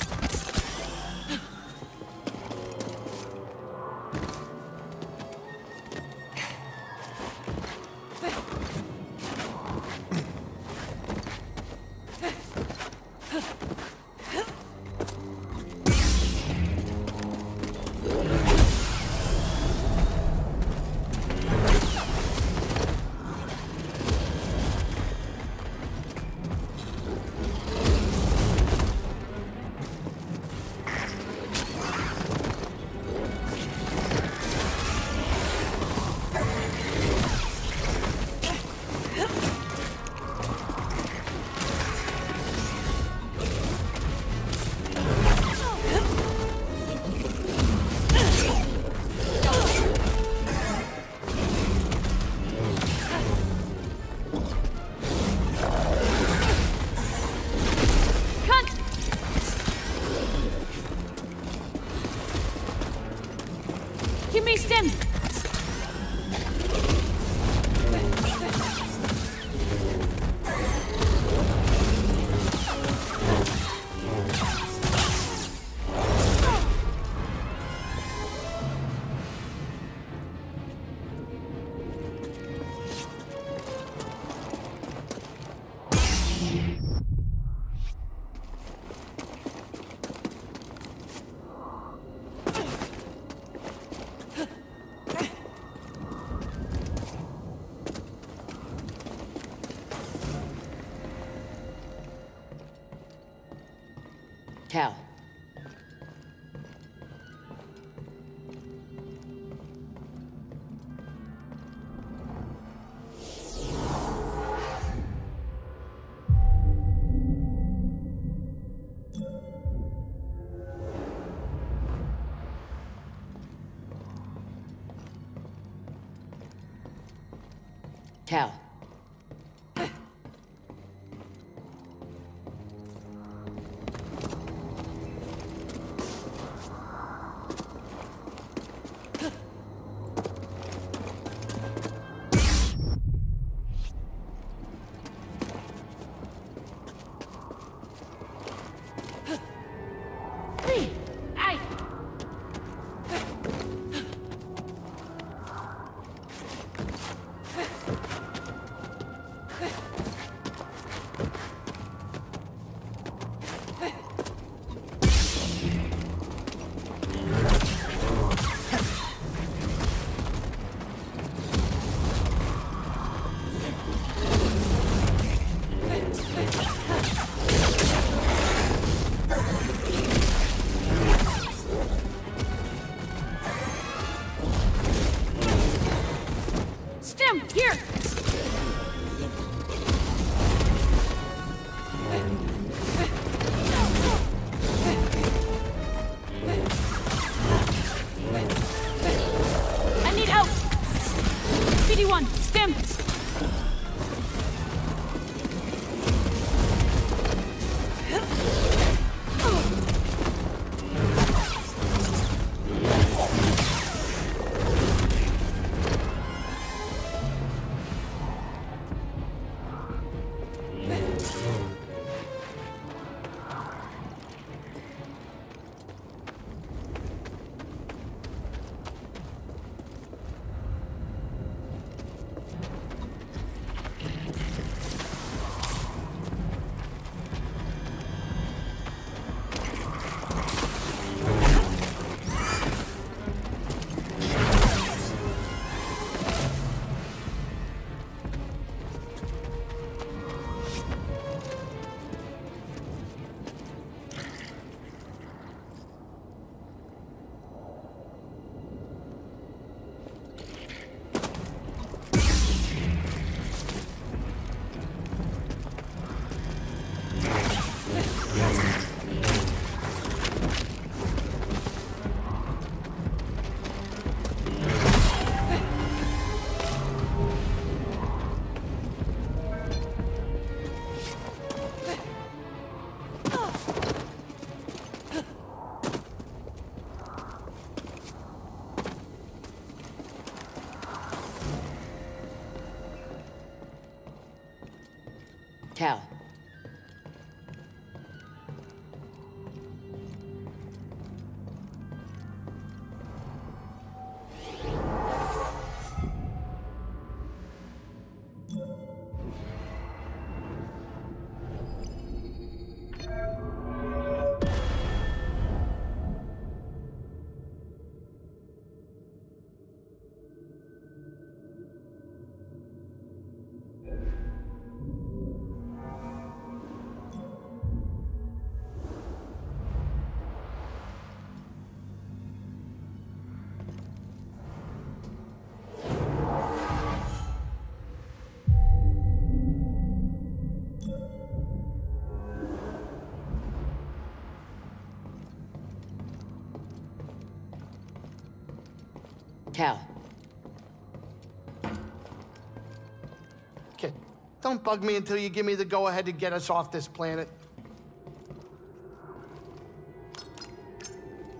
Don't bug me until you give me the go-ahead to get us off this planet.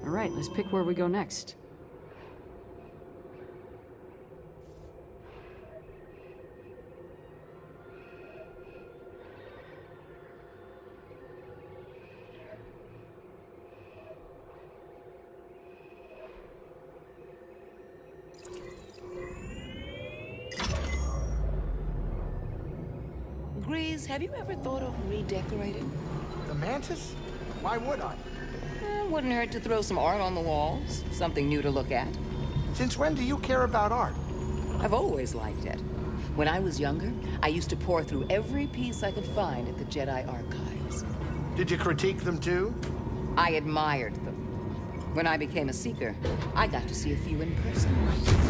All right, let's pick where we go next. Greez, have you ever thought of redecorating? The Mantis? Why would I? Eh, wouldn't hurt to throw some art on the walls. Something new to look at. Since when do you care about art? I've always liked it. When I was younger, I used to pore through every piece I could find at the Jedi Archives. Did you critique them too? I admired them. When I became a Seeker, I got to see a few in person.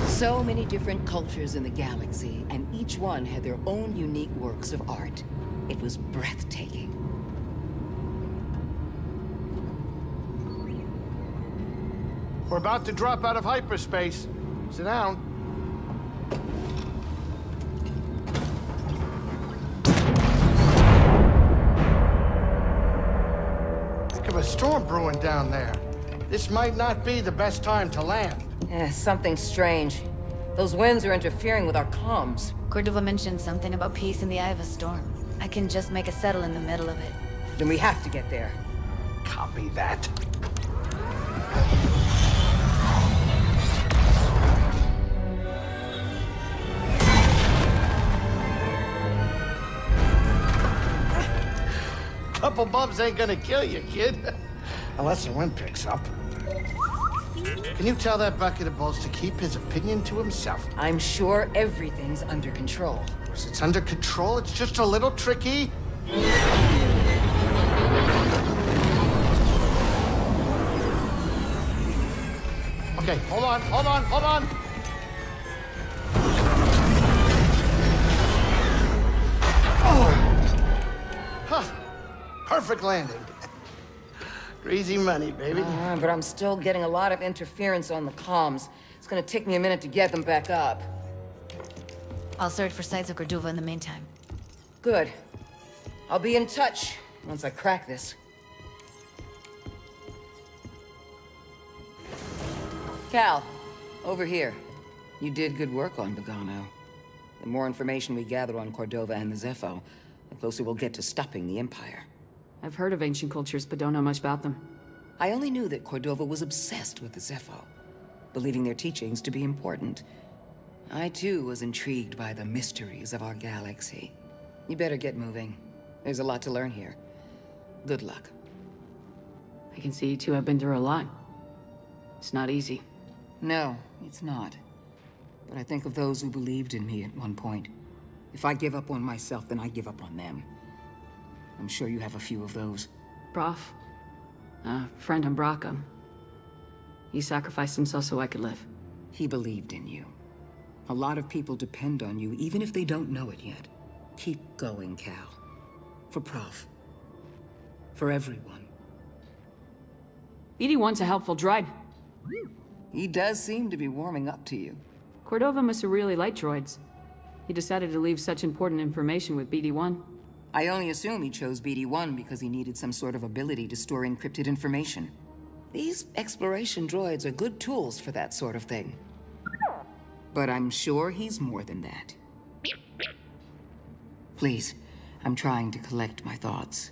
So many different cultures in the galaxy, and each one had their own unique works of art. It was breathtaking. We're about to drop out of hyperspace. Sit down. Think of a storm brewing down there. This might not be the best time to land. Eh, something strange. Those winds are interfering with our comms. Cordova mentioned something about peace in the eye of a storm. I can just make a settle in the middle of it. Then we have to get there. Copy that. Couple bumps ain't gonna kill you, kid. Unless the wind picks up. Can you tell that bucket of balls to keep his opinion to himself? I'm sure everything's under control. It's under control. It's just a little tricky. Okay, hold on, hold on, hold on. Oh. Huh. Perfect landing. Greasy money, baby. Uh, but I'm still getting a lot of interference on the comms. It's gonna take me a minute to get them back up. I'll search for sites of Cordova in the meantime. Good. I'll be in touch once I crack this. Cal, over here. You did good work on Bogano. The more information we gather on Cordova and the Zeffo, the closer we'll get to stopping the Empire. I've heard of ancient cultures, but don't know much about them. I only knew that Cordova was obsessed with the Zeffo, believing their teachings to be important. I too was intrigued by the mysteries of our galaxy. You better get moving. There's a lot to learn here. Good luck. I can see you two have been through a lot. It's not easy. No, it's not. But I think of those who believed in me at one point. If I give up on myself, then I give up on them. I'm sure you have a few of those. Prof. A friend on Bracca. He sacrificed himself so I could live. He believed in you. A lot of people depend on you, even if they don't know it yet. Keep going, Cal. For Prof. For everyone. BD-1's a helpful droid. He does seem to be warming up to you. Cordova must have really liked droids. He decided to leave such important information with BD-1. I only assume he chose BD-1 because he needed some sort of ability to store encrypted information. These exploration droids are good tools for that sort of thing. But I'm sure he's more than that. Please, I'm trying to collect my thoughts.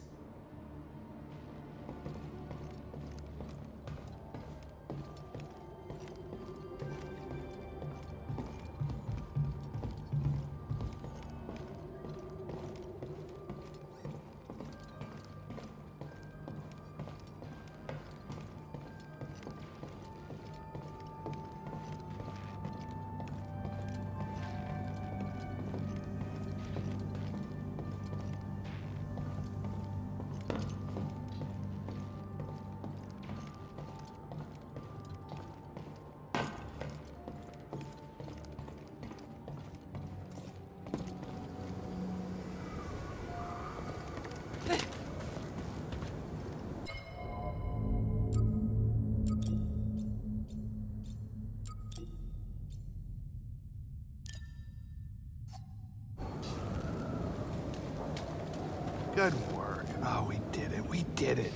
Did it. We did it.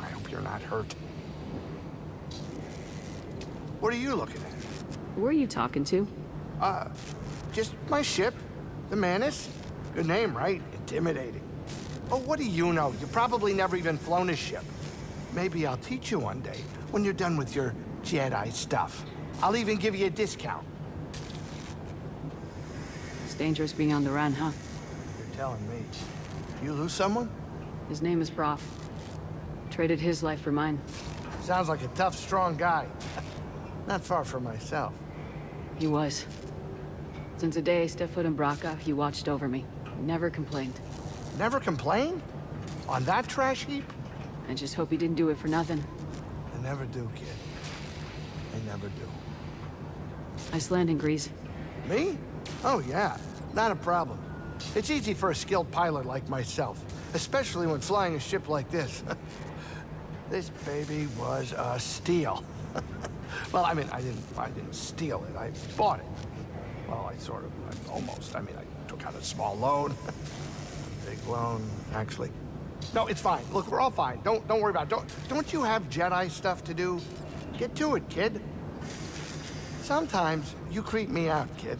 I hope you're not hurt. What are you looking at? Who are you talking to? Uh, just my ship, the Mantis. Good name, right? Intimidating. Oh, what do you know? You probably never even flown a ship. Maybe I'll teach you one day, when you're done with your Jedi stuff. I'll even give you a discount. It's dangerous being on the run, huh? You're telling me. You lose someone? His name is Prof. Traded his life for mine. Sounds like a tough, strong guy. Not far from myself. He was. Since the day I stepped foot in Bracca, he watched over me. Never complained. Never complained? On that trash heap? I just hope he didn't do it for nothing. I never do, kid. I never do. Nice landing, Greez. Me? Oh, yeah. Not a problem. It's easy for a skilled pilot like myself, especially when flying a ship like this. this baby was a steal. well, I mean, I didn't, I didn't steal it. I bought it. Well, I sort of, I almost. I mean, I took out a small loan. Big loan, actually. No, it's fine. Look, we're all fine. Don't, don't worry about it. Don't, don't you have Jedi stuff to do? Get to it, kid. Sometimes you creep me out, kid.